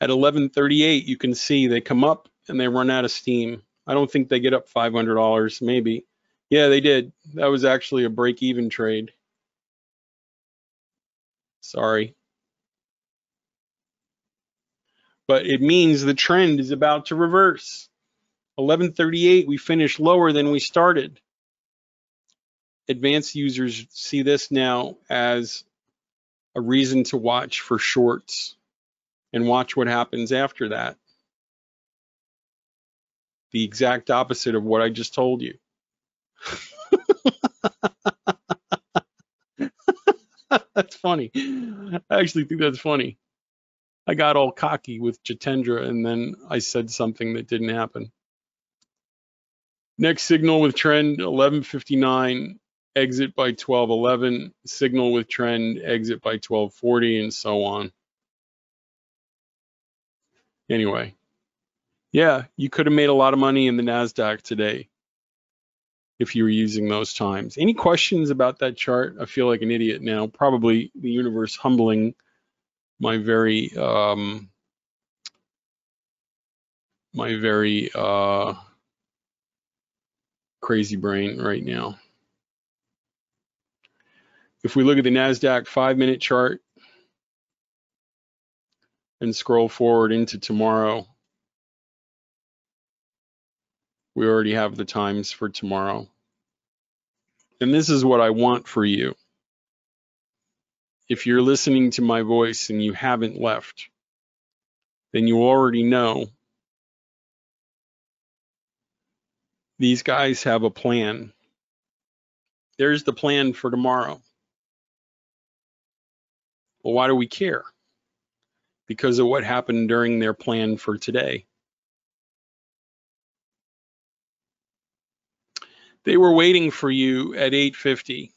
At 1138, you can see they come up and they run out of steam. I don't think they get up $500, maybe. Yeah, they did. That was actually a break-even trade. Sorry. But it means the trend is about to reverse. 1138, we finished lower than we started advanced users see this now as a reason to watch for shorts and watch what happens after that. The exact opposite of what I just told you. (laughs) that's funny. I actually think that's funny. I got all cocky with Jitendra and then I said something that didn't happen. Next signal with trend 1159 exit by 1211, signal with trend, exit by 1240, and so on. Anyway, yeah, you could have made a lot of money in the NASDAQ today if you were using those times. Any questions about that chart? I feel like an idiot now. Probably the universe humbling my very, um, my very uh, crazy brain right now. If we look at the NASDAQ five minute chart and scroll forward into tomorrow, we already have the times for tomorrow. And this is what I want for you. If you're listening to my voice and you haven't left, then you already know these guys have a plan. There's the plan for tomorrow. Well, why do we care? Because of what happened during their plan for today. They were waiting for you at 850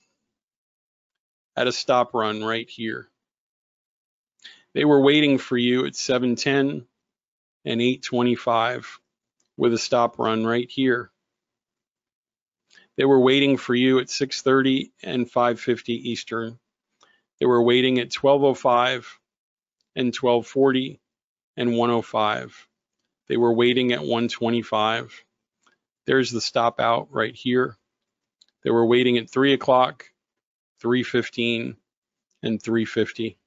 at a stop run right here. They were waiting for you at 710 and 825 with a stop run right here. They were waiting for you at 630 and 550 Eastern they were waiting at 1205 and 1240 and 105. They were waiting at 125. There's the stop out right here. They were waiting at 3 o'clock, 315, and 350.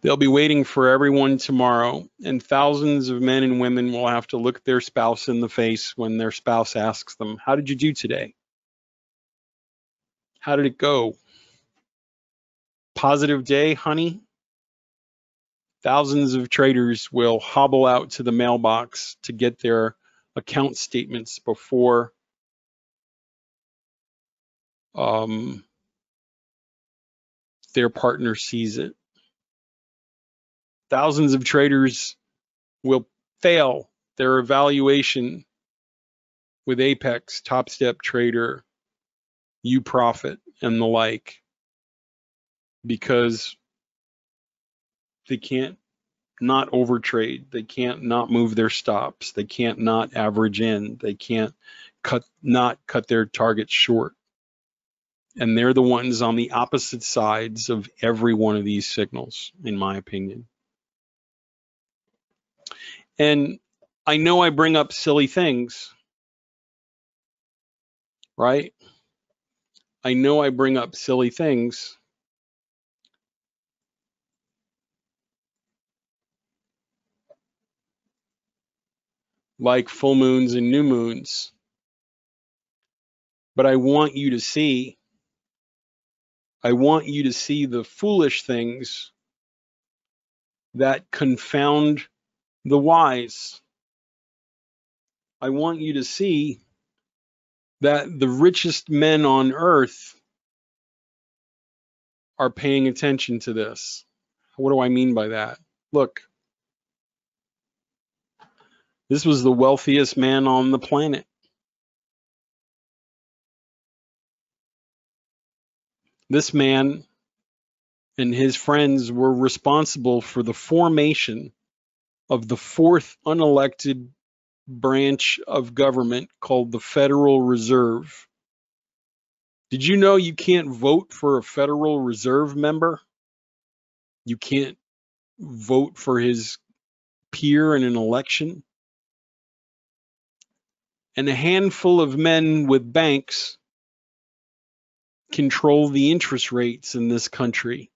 They'll be waiting for everyone tomorrow, and thousands of men and women will have to look their spouse in the face when their spouse asks them, How did you do today? How did it go? Positive day, honey? Thousands of traders will hobble out to the mailbox to get their account statements before um, their partner sees it. Thousands of traders will fail their evaluation with Apex, TopstepTrader, UProfit, and the like because they can't not overtrade. They can't not move their stops. They can't not average in. They can't cut not cut their targets short. And they're the ones on the opposite sides of every one of these signals, in my opinion. And I know I bring up silly things, right? I know I bring up silly things. Like full moons and new moons. But I want you to see, I want you to see the foolish things that confound the wise. I want you to see that the richest men on earth are paying attention to this. What do I mean by that? Look, this was the wealthiest man on the planet. This man and his friends were responsible for the formation of the fourth unelected branch of government called the Federal Reserve. Did you know you can't vote for a Federal Reserve member? You can't vote for his peer in an election? And a handful of men with banks control the interest rates in this country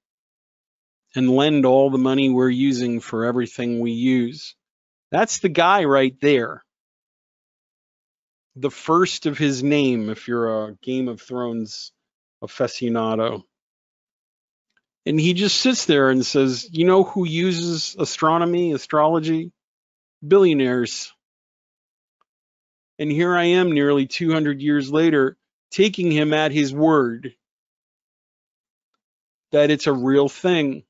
and lend all the money we're using for everything we use. That's the guy right there. The first of his name, if you're a Game of Thrones aficionado. And he just sits there and says, You know who uses astronomy, astrology? Billionaires. And here I am nearly 200 years later, taking him at his word that it's a real thing.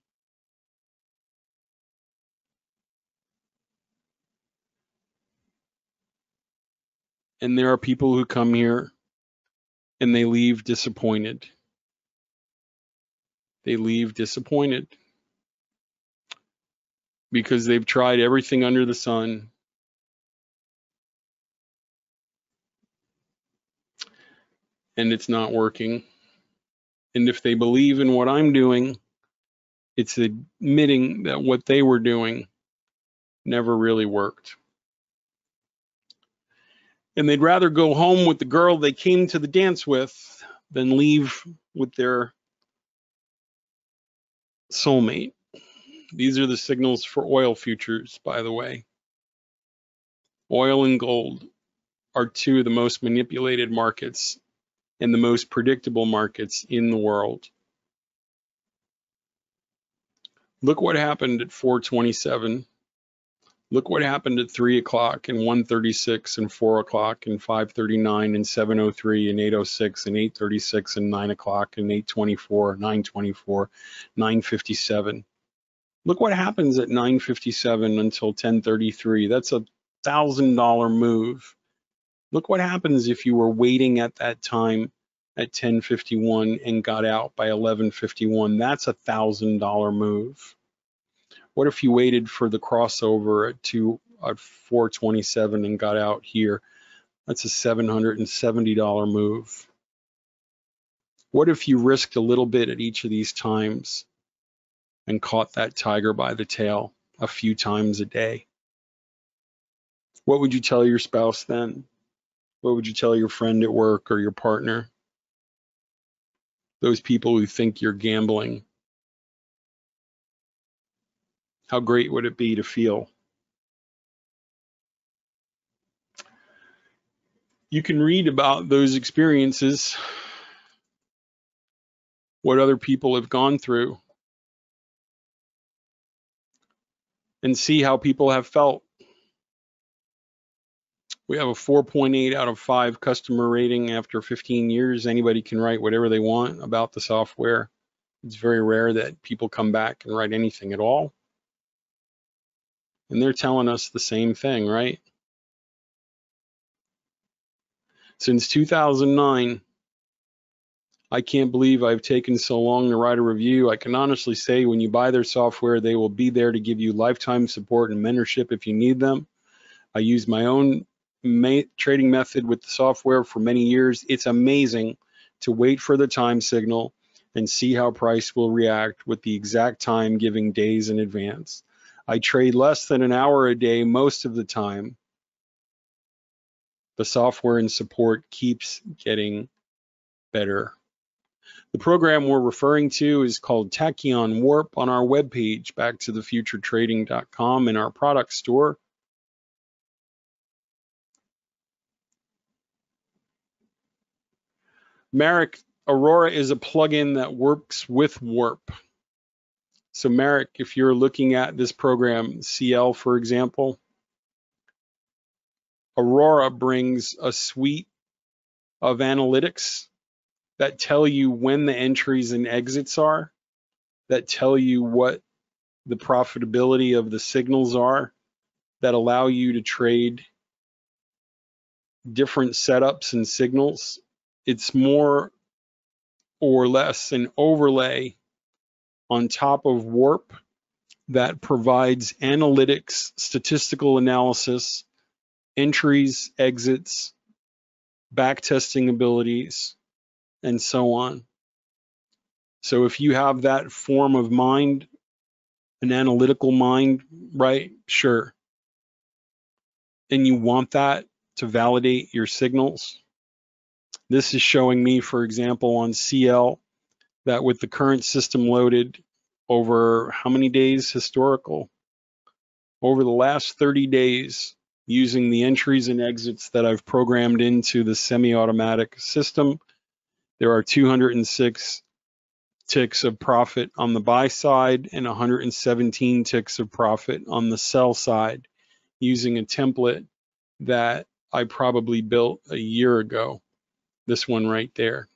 And there are people who come here and they leave disappointed. They leave disappointed because they've tried everything under the sun. And it's not working. And if they believe in what I'm doing, it's admitting that what they were doing never really worked and they'd rather go home with the girl they came to the dance with than leave with their soulmate. These are the signals for oil futures, by the way. Oil and gold are two of the most manipulated markets and the most predictable markets in the world. Look what happened at 427 Look what happened at 3 o'clock and 136 and 4 o'clock and 539 and 703 and 806 and 836 and 9 o'clock and 824, 924, 957. Look what happens at 957 until 1033. That's a thousand dollar move. Look what happens if you were waiting at that time at 1051 and got out by 1151. That's a thousand dollar move. What if you waited for the crossover at at uh, 427 and got out here? That's a $770 move. What if you risked a little bit at each of these times and caught that tiger by the tail a few times a day? What would you tell your spouse then? What would you tell your friend at work or your partner? Those people who think you're gambling how great would it be to feel? You can read about those experiences, what other people have gone through, and see how people have felt. We have a 4.8 out of 5 customer rating after 15 years. Anybody can write whatever they want about the software. It's very rare that people come back and write anything at all. And they're telling us the same thing, right? Since 2009, I can't believe I've taken so long to write a review. I can honestly say when you buy their software, they will be there to give you lifetime support and mentorship if you need them. I use my own trading method with the software for many years. It's amazing to wait for the time signal and see how price will react with the exact time giving days in advance. I trade less than an hour a day most of the time. The software and support keeps getting better. The program we're referring to is called TachEon Warp on our webpage, backtothefuturetrading.com in our product store. Marek Aurora is a plugin that works with Warp. So Merrick, if you're looking at this program, CL for example, Aurora brings a suite of analytics that tell you when the entries and exits are, that tell you what the profitability of the signals are, that allow you to trade different setups and signals. It's more or less an overlay on top of Warp that provides analytics, statistical analysis, entries, exits, backtesting abilities, and so on. So if you have that form of mind, an analytical mind, right? Sure. And you want that to validate your signals. This is showing me, for example, on CL, that with the current system loaded over how many days historical? Over the last 30 days, using the entries and exits that I've programmed into the semi-automatic system, there are 206 ticks of profit on the buy side and 117 ticks of profit on the sell side using a template that I probably built a year ago. This one right there.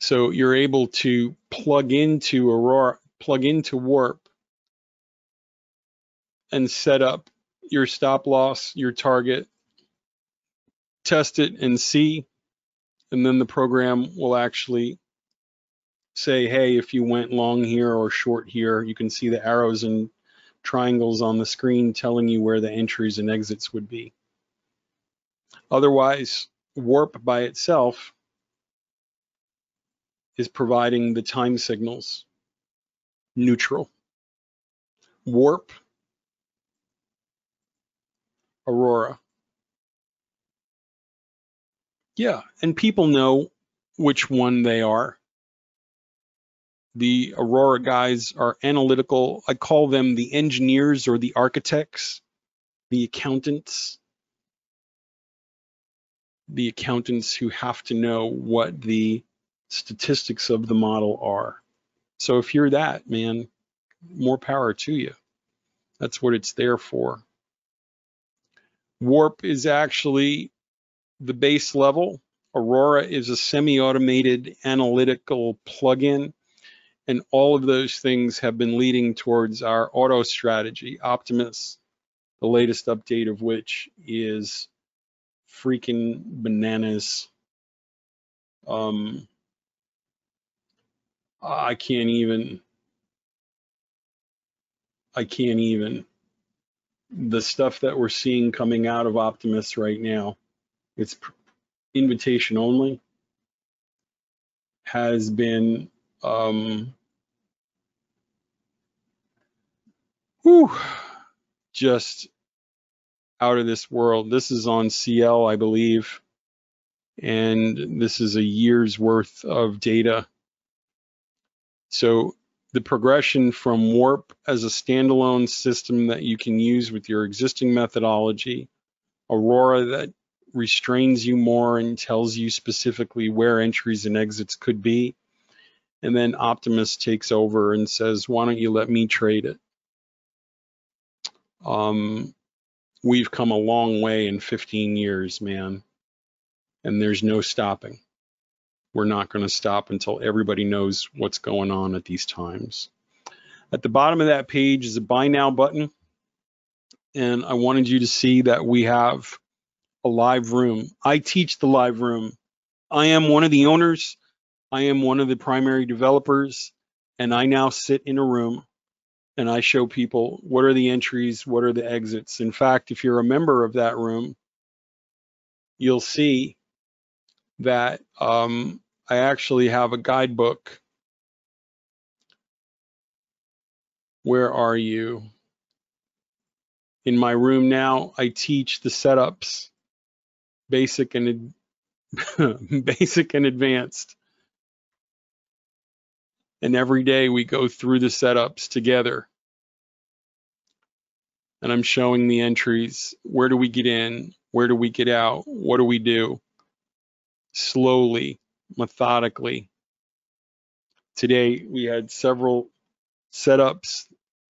So you're able to plug into Aurora, plug into Warp and set up your stop loss, your target, test it and see and then the program will actually say, hey, if you went long here or short here, you can see the arrows and triangles on the screen telling you where the entries and exits would be. Otherwise, Warp by itself is providing the time signals neutral. Warp, Aurora. Yeah, and people know which one they are. The Aurora guys are analytical. I call them the engineers or the architects, the accountants, the accountants who have to know what the statistics of the model are. So if you're that, man, more power to you. That's what it's there for. Warp is actually the base level. Aurora is a semi-automated analytical plugin, and all of those things have been leading towards our auto strategy, Optimus, the latest update of which is freaking bananas. Um, I can't even, I can't even. The stuff that we're seeing coming out of Optimus right now it's invitation only, has been um, whew, just out of this world. This is on CL, I believe, and this is a year's worth of data. So the progression from Warp as a standalone system that you can use with your existing methodology, Aurora that restrains you more and tells you specifically where entries and exits could be. And then Optimus takes over and says, why don't you let me trade it? Um, we've come a long way in 15 years, man. And there's no stopping. We're not going to stop until everybody knows what's going on at these times. At the bottom of that page is a buy now button. And I wanted you to see that we have a live room. I teach the live room. I am one of the owners. I am one of the primary developers. And I now sit in a room and I show people what are the entries, what are the exits. In fact, if you're a member of that room, you'll see that um, I actually have a guidebook. Where are you? In my room now, I teach the setups, basic and (laughs) basic and advanced. And every day we go through the setups together. And I'm showing the entries. Where do we get in? Where do we get out? What do we do? Slowly, methodically. Today we had several setups,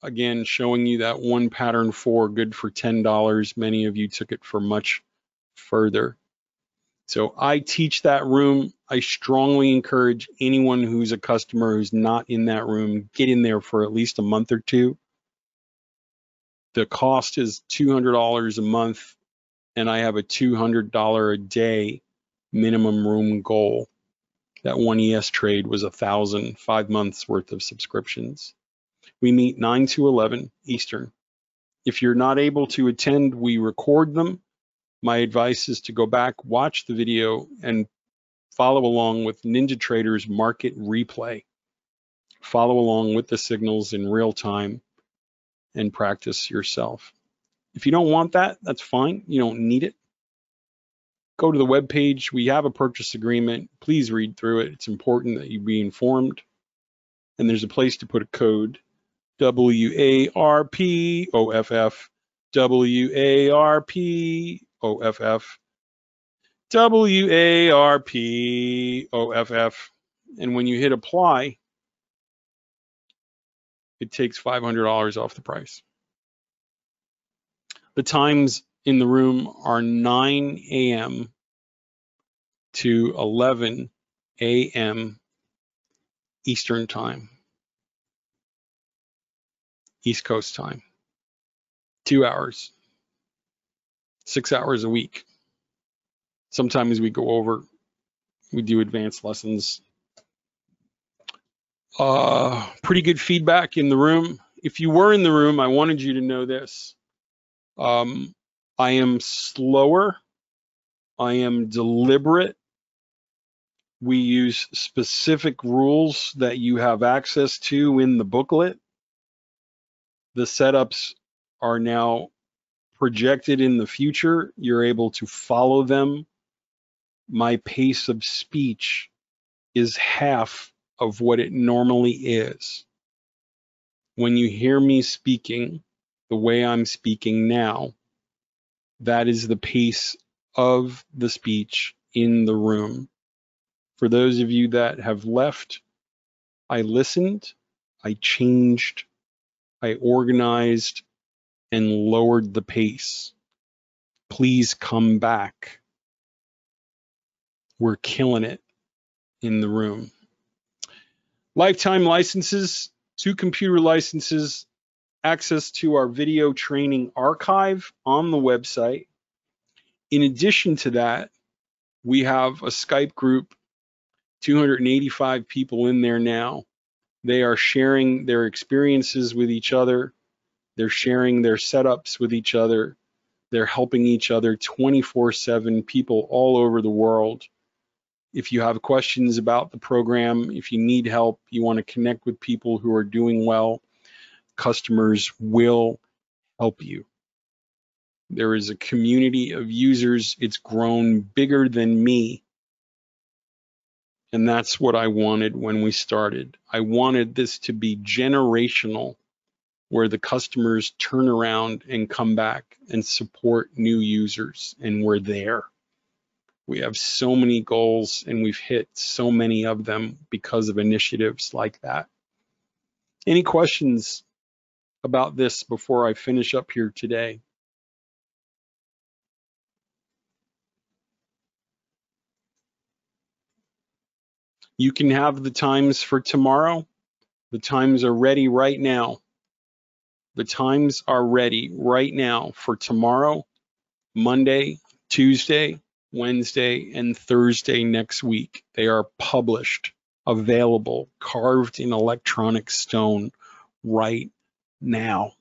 again, showing you that one pattern four, good for $10. Many of you took it for much further. So I teach that room. I strongly encourage anyone who's a customer who's not in that room, get in there for at least a month or two. The cost is $200 a month, and I have a $200 a day minimum room goal. That one ES trade was a thousand, five months worth of subscriptions. We meet 9 to 11 Eastern. If you're not able to attend, we record them my advice is to go back, watch the video, and follow along with NinjaTrader's market replay. Follow along with the signals in real time and practice yourself. If you don't want that, that's fine. You don't need it. Go to the web page. We have a purchase agreement. Please read through it. It's important that you be informed. And there's a place to put a code W A R P O F F W A R P O F F, W A R P O F F. And when you hit apply, it takes $500 off the price. The times in the room are 9 a.m. to 11 a.m. Eastern Time, East Coast time, two hours six hours a week. Sometimes we go over, we do advanced lessons. Uh, pretty good feedback in the room. If you were in the room, I wanted you to know this. Um, I am slower. I am deliberate. We use specific rules that you have access to in the booklet. The setups are now projected in the future, you're able to follow them. My pace of speech is half of what it normally is. When you hear me speaking the way I'm speaking now, that is the pace of the speech in the room. For those of you that have left, I listened, I changed, I organized, and lowered the pace. Please come back. We're killing it in the room. Lifetime licenses, two computer licenses, access to our video training archive on the website. In addition to that, we have a Skype group, 285 people in there now. They are sharing their experiences with each other. They're sharing their setups with each other. They're helping each other 24 7, people all over the world. If you have questions about the program, if you need help, you want to connect with people who are doing well, customers will help you. There is a community of users. It's grown bigger than me. And that's what I wanted when we started. I wanted this to be generational where the customers turn around and come back and support new users and we're there. We have so many goals and we've hit so many of them because of initiatives like that. Any questions about this before I finish up here today. You can have the times for tomorrow. The times are ready right now. The times are ready right now for tomorrow, Monday, Tuesday, Wednesday, and Thursday next week. They are published, available, carved in electronic stone right now.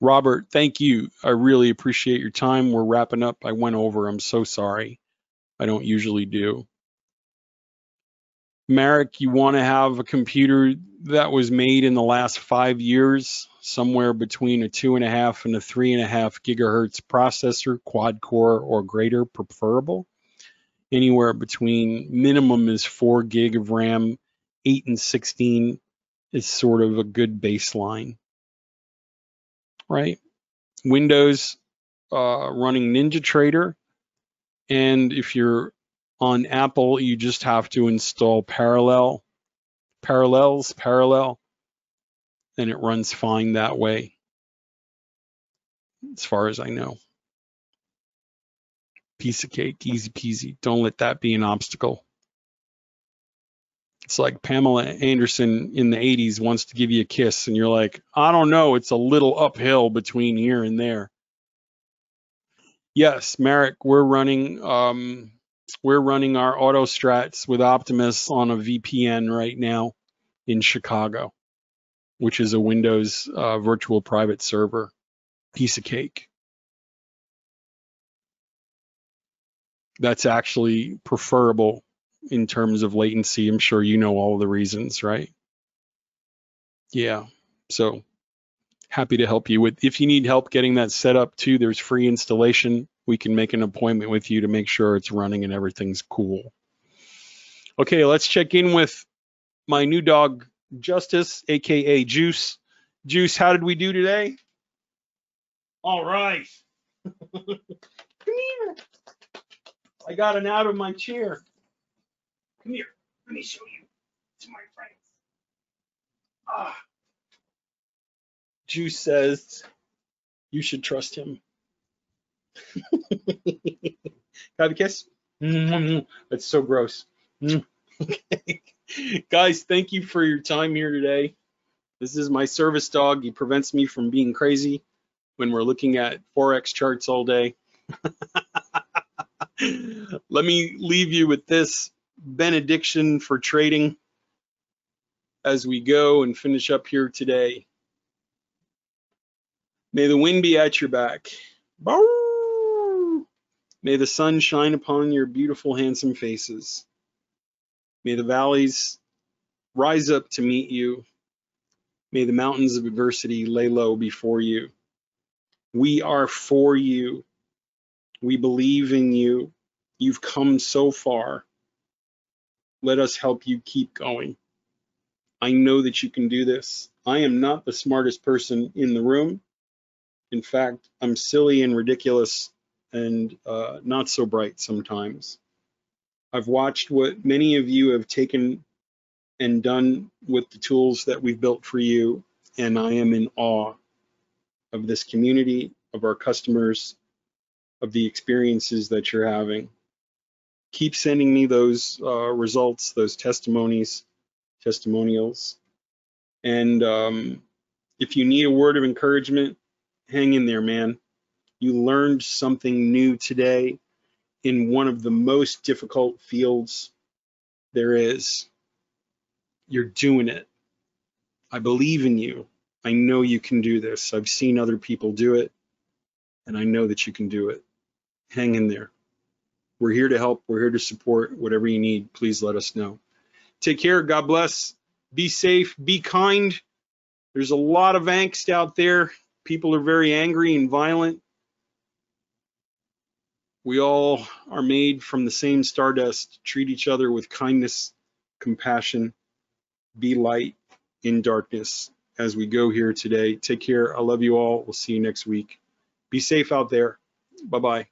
Robert, thank you. I really appreciate your time. We're wrapping up. I went over. I'm so sorry. I don't usually do. Marek, you want to have a computer that was made in the last five years, somewhere between a two and a half and a three and a half gigahertz processor, quad core or greater, preferable. Anywhere between minimum is four gig of RAM, eight and 16 is sort of a good baseline, right? Windows uh, running NinjaTrader. And if you're on Apple, you just have to install Parallel, Parallels, Parallel, and it runs fine that way, as far as I know. Piece of cake, easy peasy. Don't let that be an obstacle. It's like Pamela Anderson in the 80s wants to give you a kiss, and you're like, I don't know, it's a little uphill between here and there. Yes, Merrick, we're running um, we're running our auto strats with Optimus on a VPN right now in Chicago, which is a Windows uh, virtual private server. Piece of cake. That's actually preferable in terms of latency. I'm sure you know all the reasons, right? Yeah. So happy to help you with if you need help getting that set up too there's free installation we can make an appointment with you to make sure it's running and everything's cool okay let's check in with my new dog justice aka juice juice how did we do today all right (laughs) come here i got an out of my chair come here let me show you to my friends ah Juice says you should trust him. (laughs) Have a kiss? That's so gross. okay. (laughs) Guys, thank you for your time here today. This is my service dog. He prevents me from being crazy when we're looking at Forex charts all day. (laughs) Let me leave you with this benediction for trading as we go and finish up here today. May the wind be at your back. May the sun shine upon your beautiful, handsome faces. May the valleys rise up to meet you. May the mountains of adversity lay low before you. We are for you. We believe in you. You've come so far. Let us help you keep going. I know that you can do this. I am not the smartest person in the room. In fact, I'm silly and ridiculous and uh, not so bright sometimes. I've watched what many of you have taken and done with the tools that we've built for you, and I am in awe of this community, of our customers, of the experiences that you're having. Keep sending me those uh, results, those testimonies, testimonials. And um, if you need a word of encouragement, hang in there, man. You learned something new today in one of the most difficult fields there is. You're doing it. I believe in you. I know you can do this. I've seen other people do it, and I know that you can do it. Hang in there. We're here to help. We're here to support. Whatever you need, please let us know. Take care. God bless. Be safe. Be kind. There's a lot of angst out there people are very angry and violent. We all are made from the same stardust. Treat each other with kindness, compassion, be light in darkness as we go here today. Take care. I love you all. We'll see you next week. Be safe out there. Bye bye.